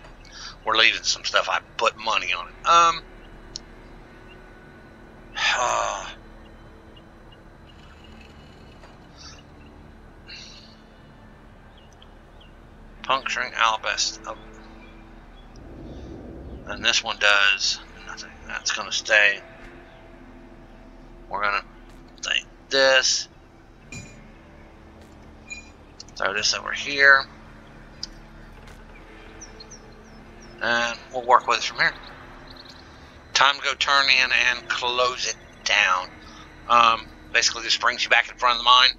Speaker 1: We're leaving some stuff. I put money on it. Um. <sighs> puncturing arbalest. Oh. And this one does nothing. That's going to stay. We're going to take this. Throw this over here. And we'll work with it from here. Time to go turn in and close it down. Um, basically, this brings you back in front of the mine.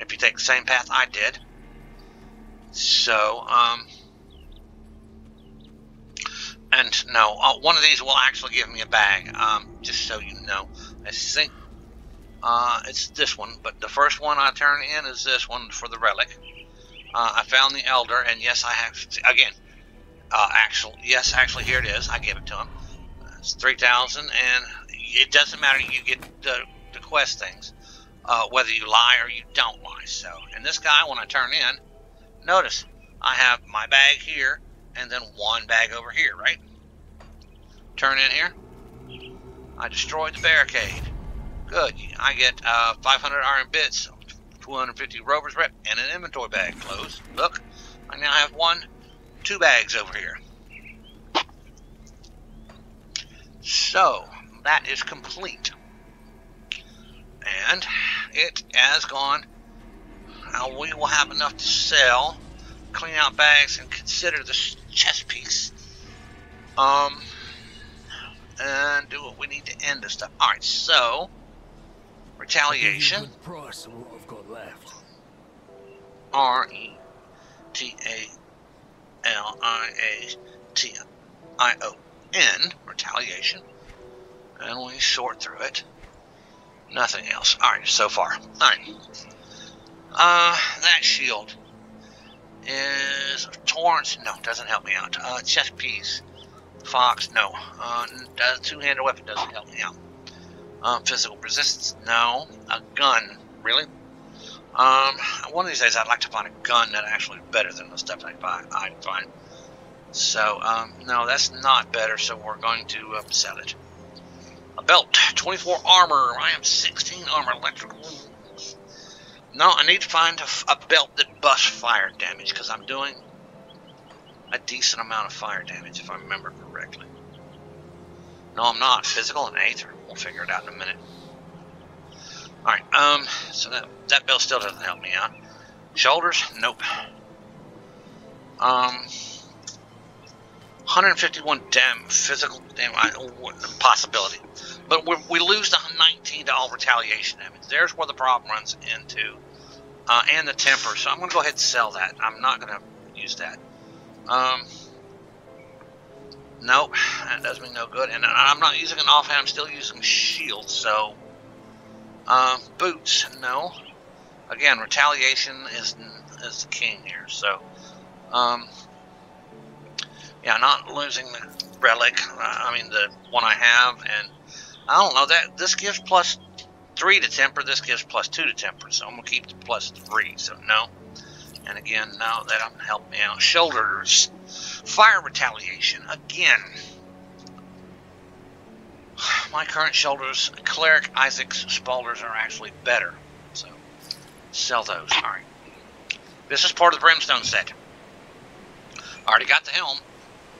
Speaker 1: If you take the same path I did, so, um, and no, uh, one of these will actually give me a bag, um, just so you know. I think, uh, it's this one, but the first one I turn in is this one for the relic. Uh, I found the elder, and yes, I have, again, uh, actual, yes, actually, here it is. I gave it to him. It's 3,000, and it doesn't matter, you get the, the quest things, uh, whether you lie or you don't lie. So, and this guy, when I turn in, Notice, I have my bag here, and then one bag over here, right? Turn in here. I destroyed the barricade. Good. I get uh, 500 iron bits, 250 rover's rep, and an inventory bag closed. Look, I now have one, two bags over here. So, that is complete. And it has gone uh, we will have enough to sell, clean out bags, and consider this chest piece. Um, and do what we need to end this stuff. All right, so retaliation.
Speaker 2: Price on what I've got left.
Speaker 1: R E T A L I A T I O N retaliation. And we sort through it. Nothing else. Alright, so far. Alright. Uh, that shield is Torrance. No, doesn't help me out. Uh, chest piece. Fox. No. Uh, two-handed weapon doesn't help me out. Um, physical resistance. No. A gun. Really? Um, one of these days I'd like to find a gun that actually is better than the stuff I find. I find. So, um, no, that's not better. So we're going to uh, sell it. A belt, 24 armor. I am 16 armor electrical. No, I need to find a, a belt that busts fire damage because I'm doing a decent amount of fire damage if I remember correctly. No, I'm not. Physical and Aether. We'll figure it out in a minute. Alright, um, so that, that belt still doesn't help me out. Shoulders? Nope. Um, 151 damn physical dam possibility, but we, we lose the 19 to all retaliation damage. There's where the problem runs into, uh, and the temper. So I'm going to go ahead and sell that. I'm not going to use that. Um, nope, that does me no good. And I'm not using an offhand. I'm still using shield. So, um, boots, no. Again, retaliation is is the king here. So, um, yeah, not losing the relic. Uh, I mean, the one I have, and I don't know that this gives plus three to temper. This gives plus two to temper, so I'm gonna keep the plus three. So no. And again, now that I'm helping me out. Shoulders, fire retaliation again. My current shoulders, cleric Isaac's spaulders are actually better. So sell those. All right. This is part of the brimstone set. Already got the helm.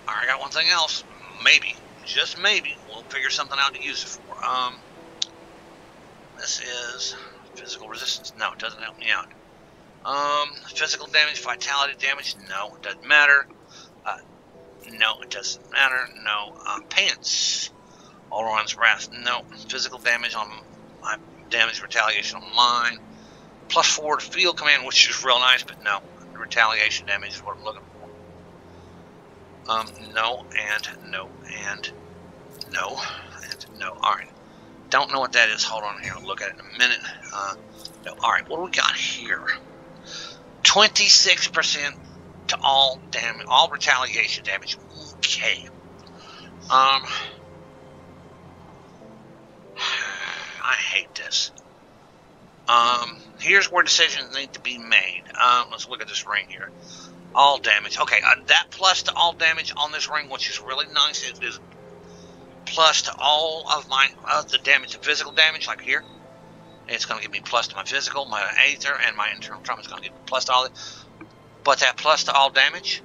Speaker 1: I got one thing else. Maybe, just maybe, we'll figure something out to use it for. Um, this is physical resistance. No, it doesn't help me out. Um, physical damage, vitality damage. No, it doesn't matter. Uh, no, it doesn't matter. No, uh, pants. Olron's wrath. No, physical damage on my damage retaliation on mine. Plus four to field command, which is real nice, but no, retaliation damage is what I'm looking for. Um, no, and no, and no, and no. Alright. Don't know what that is. Hold on here. I'll look at it in a minute. Uh, no. Alright, what do we got here? 26% to all damage, all retaliation damage. Okay. Um, <sighs> I hate this. Um, here's where decisions need to be made. Um, let's look at this ring here. All damage. Okay, uh, that plus to all damage on this ring, which is really nice, it is plus to all of my uh, the damage, the physical damage, like here. It's going to give me plus to my physical, my aether, and my internal trauma is going to give me plus to all. It. But that plus to all damage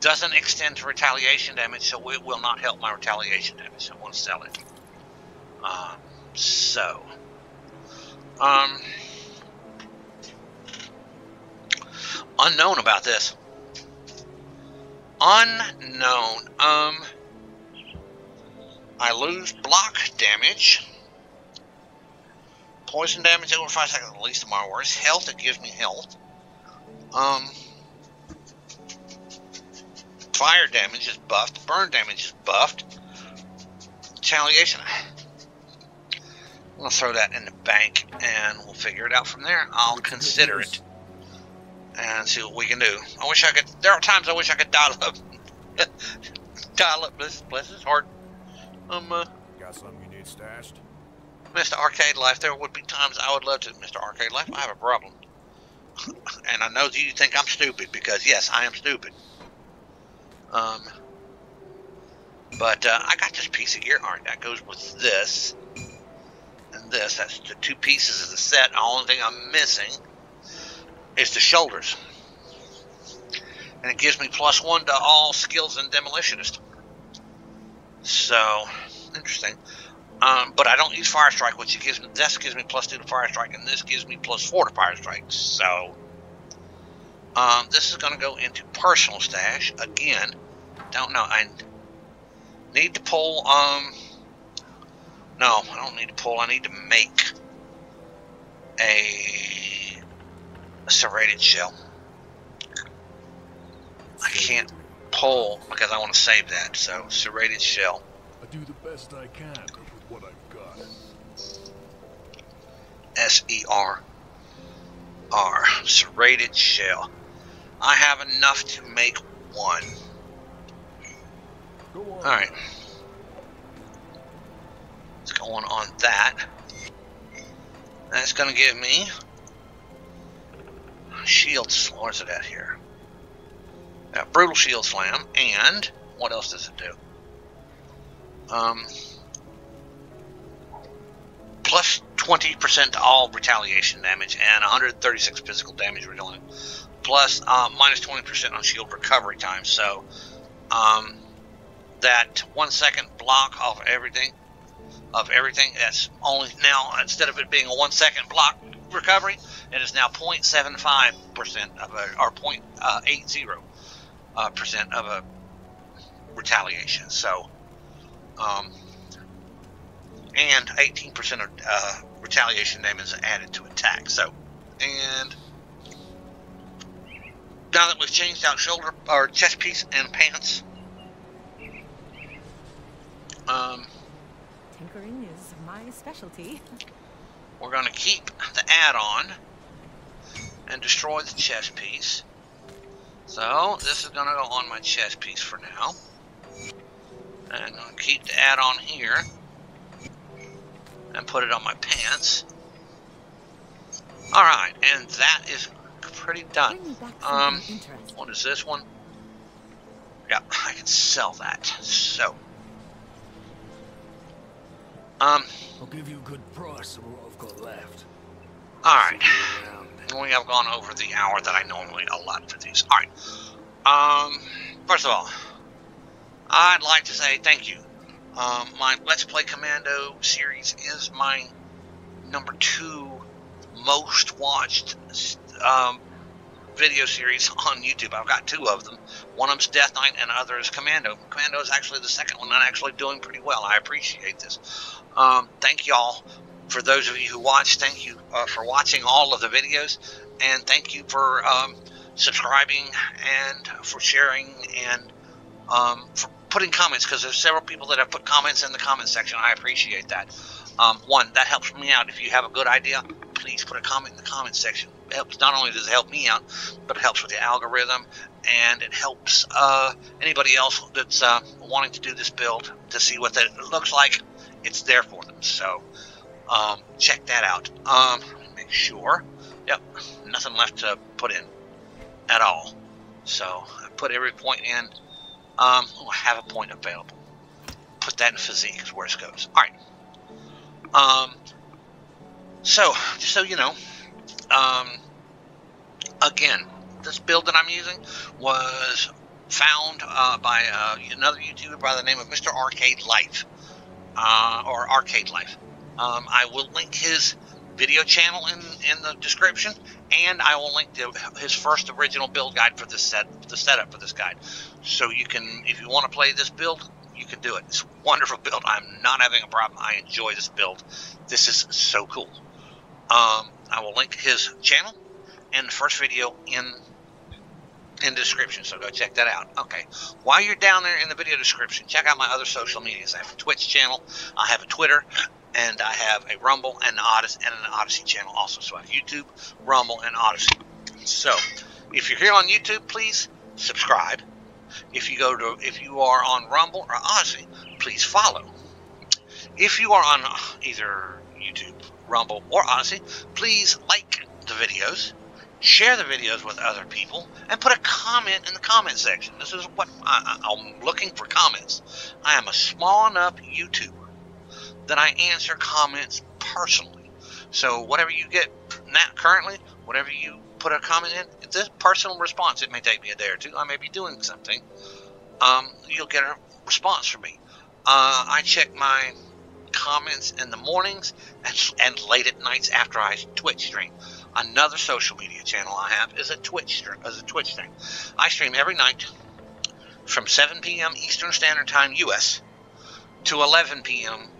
Speaker 1: doesn't extend to retaliation damage, so it will not help my retaliation damage. So I want to sell it. Um, so, um, unknown about this unknown. Um, I lose block damage. Poison damage over 5 seconds at least my worst. Health, it gives me health. Um, fire damage is buffed. Burn damage is buffed. Retaliation. I'm to throw that in the bank and we'll figure it out from there. I'll consider it and see what we can do. I wish I could. There are times I wish I could dial up, <laughs> dial up this place. It's hard. Um, uh,
Speaker 3: Got something you need stashed?
Speaker 1: Mr. Arcade Life, there would be times I would love to, Mr. Arcade Life. I have a problem, <laughs> and I know that you think I'm stupid because yes, I am stupid. Um, but uh, I got this piece of gear. Right, that goes with this this. That's the two pieces of the set. The only thing I'm missing is the shoulders. And it gives me plus one to all skills in demolitionist. So, interesting. Um, but I don't use fire strike, which gives me. This gives me plus two to fire strike, and this gives me plus four to fire strike. So, um, this is going to go into personal stash again. Don't know. I need to pull. Um, no, I don't need to pull. I need to make a, a serrated shell. I can't pull because I want to save that. So serrated shell.
Speaker 3: I do the best I can with what I've got.
Speaker 1: S E R R serrated shell. I have enough to make one. All right go on on that. That's going to give me shield. Where's it at here? Yeah, brutal shield slam, and what else does it do? Um, plus 20% to all retaliation damage and 136 physical damage we're dealing. Plus uh, minus 20% on shield recovery time. So um, that one second block of everything of everything. That's only now instead of it being a one second block recovery, it is now 0.75 percent of a or 0.80 uh, percent of a retaliation. So, um, and 18 percent of uh, retaliation damage is added to attack. So, and now that we've changed out shoulder or chest piece and pants. Um,
Speaker 4: Tinkering is my specialty.
Speaker 1: we're going to keep the add-on and destroy the chest piece. So this is going to go on my chest piece for now. And to keep the add-on here and put it on my pants. Alright, and that is pretty done.
Speaker 4: Bring me back
Speaker 1: Um. What is this one? Yeah, I can sell that. So, um,
Speaker 2: I'll give you a good price for what I've got left.
Speaker 1: all right. We have gone over the hour that I normally allot for these. All right. Um, first of all, I'd like to say thank you. Um, my Let's Play Commando series is my number two most watched um, video series on YouTube. I've got two of them. One of them's Death Knight, and the other is Commando. Commando is actually the second one, and actually doing pretty well. I appreciate this. Um, thank y'all for those of you who watch. Thank you uh, for watching all of the videos, and thank you for um, subscribing and for sharing and um, for putting comments because there's several people that have put comments in the comment section. I appreciate that. Um, one, that helps me out. If you have a good idea, please put a comment in the comment section. Helps. Not only does it help me out, but it helps with the algorithm, and it helps uh, anybody else that's uh, wanting to do this build to see what that looks like. It's there for them. So um, check that out. Um, make sure. Yep, nothing left to put in at all. So I put every point in. Um, oh, I have a point available. Put that in physique is where it goes. All right. Um, so just so you know, um, again, this build that I'm using was found uh, by uh, another YouTuber by the name of Mr. Arcade Life, uh, or Arcade Life. Um, I will link his video channel in, in the description, and I will link to his first original build guide for this set, the setup for this guide. So you can, if you want to play this build, you can do it. It's a wonderful build. I'm not having a problem. I enjoy this build. This is so cool. Um, I will link his channel and the first video in in the description, so go check that out. Okay, while you're down there in the video description, check out my other social medias. I have a Twitch channel, I have a Twitter, and I have a Rumble and an Odysee and an Odysee channel also. So I have YouTube, Rumble, and Odysee. So if you're here on YouTube, please subscribe. If you go to if you are on Rumble or Odysee, please follow. If you are on uh, either YouTube, Rumble, or Odysee, please like the videos, share the videos with other people, and put a comment in the comment section. This is what I, I'm looking for comments. I am a small enough YouTuber that I answer comments personally. So whatever you get now currently, whatever you put a comment in, it's a personal response. It may take me a day or two. I may be doing something. Um, you'll get a response from me. Uh, I check my comments in the mornings and, and late at nights after I Twitch stream. Another social media channel I have is a Twitch stream. Is a Twitch stream. I stream every night from 7 p.m. Eastern Standard Time U.S. to 11 p.m.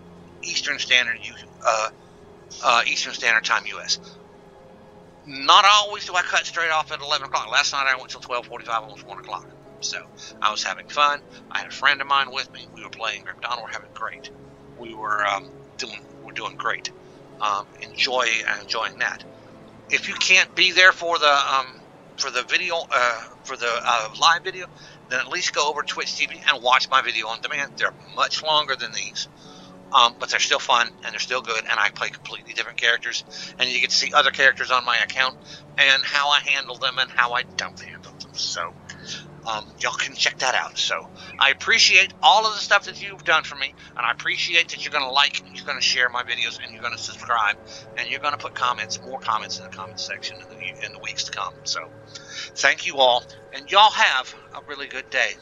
Speaker 1: Eastern Standard uh, uh, Eastern Standard Time U.S. Not always do I cut straight off at 11 o'clock. Last night I went till 12:45, almost 1 o'clock. So I was having fun. I had a friend of mine with me. We were playing Grim Dawn. We're having great. We were um, doing we're doing great. um, enjoy enjoying that. If you can't be there for the um, for the video uh, for the uh, live video, then at least go over to Twitch TV and watch my video on demand. They're much longer than these, um, but they're still fun and they're still good. And I play completely different characters, and you get to see other characters on my account and how I handle them and how I don't handle them. So um, y'all can check that out. So I appreciate all of the stuff that you've done for me, and I appreciate that you're going to like, you're going to share my videos, and you're going to subscribe, and you're going to put comments, more comments in the comment section in the, in the weeks to come. So thank you all, and y'all have a really good day.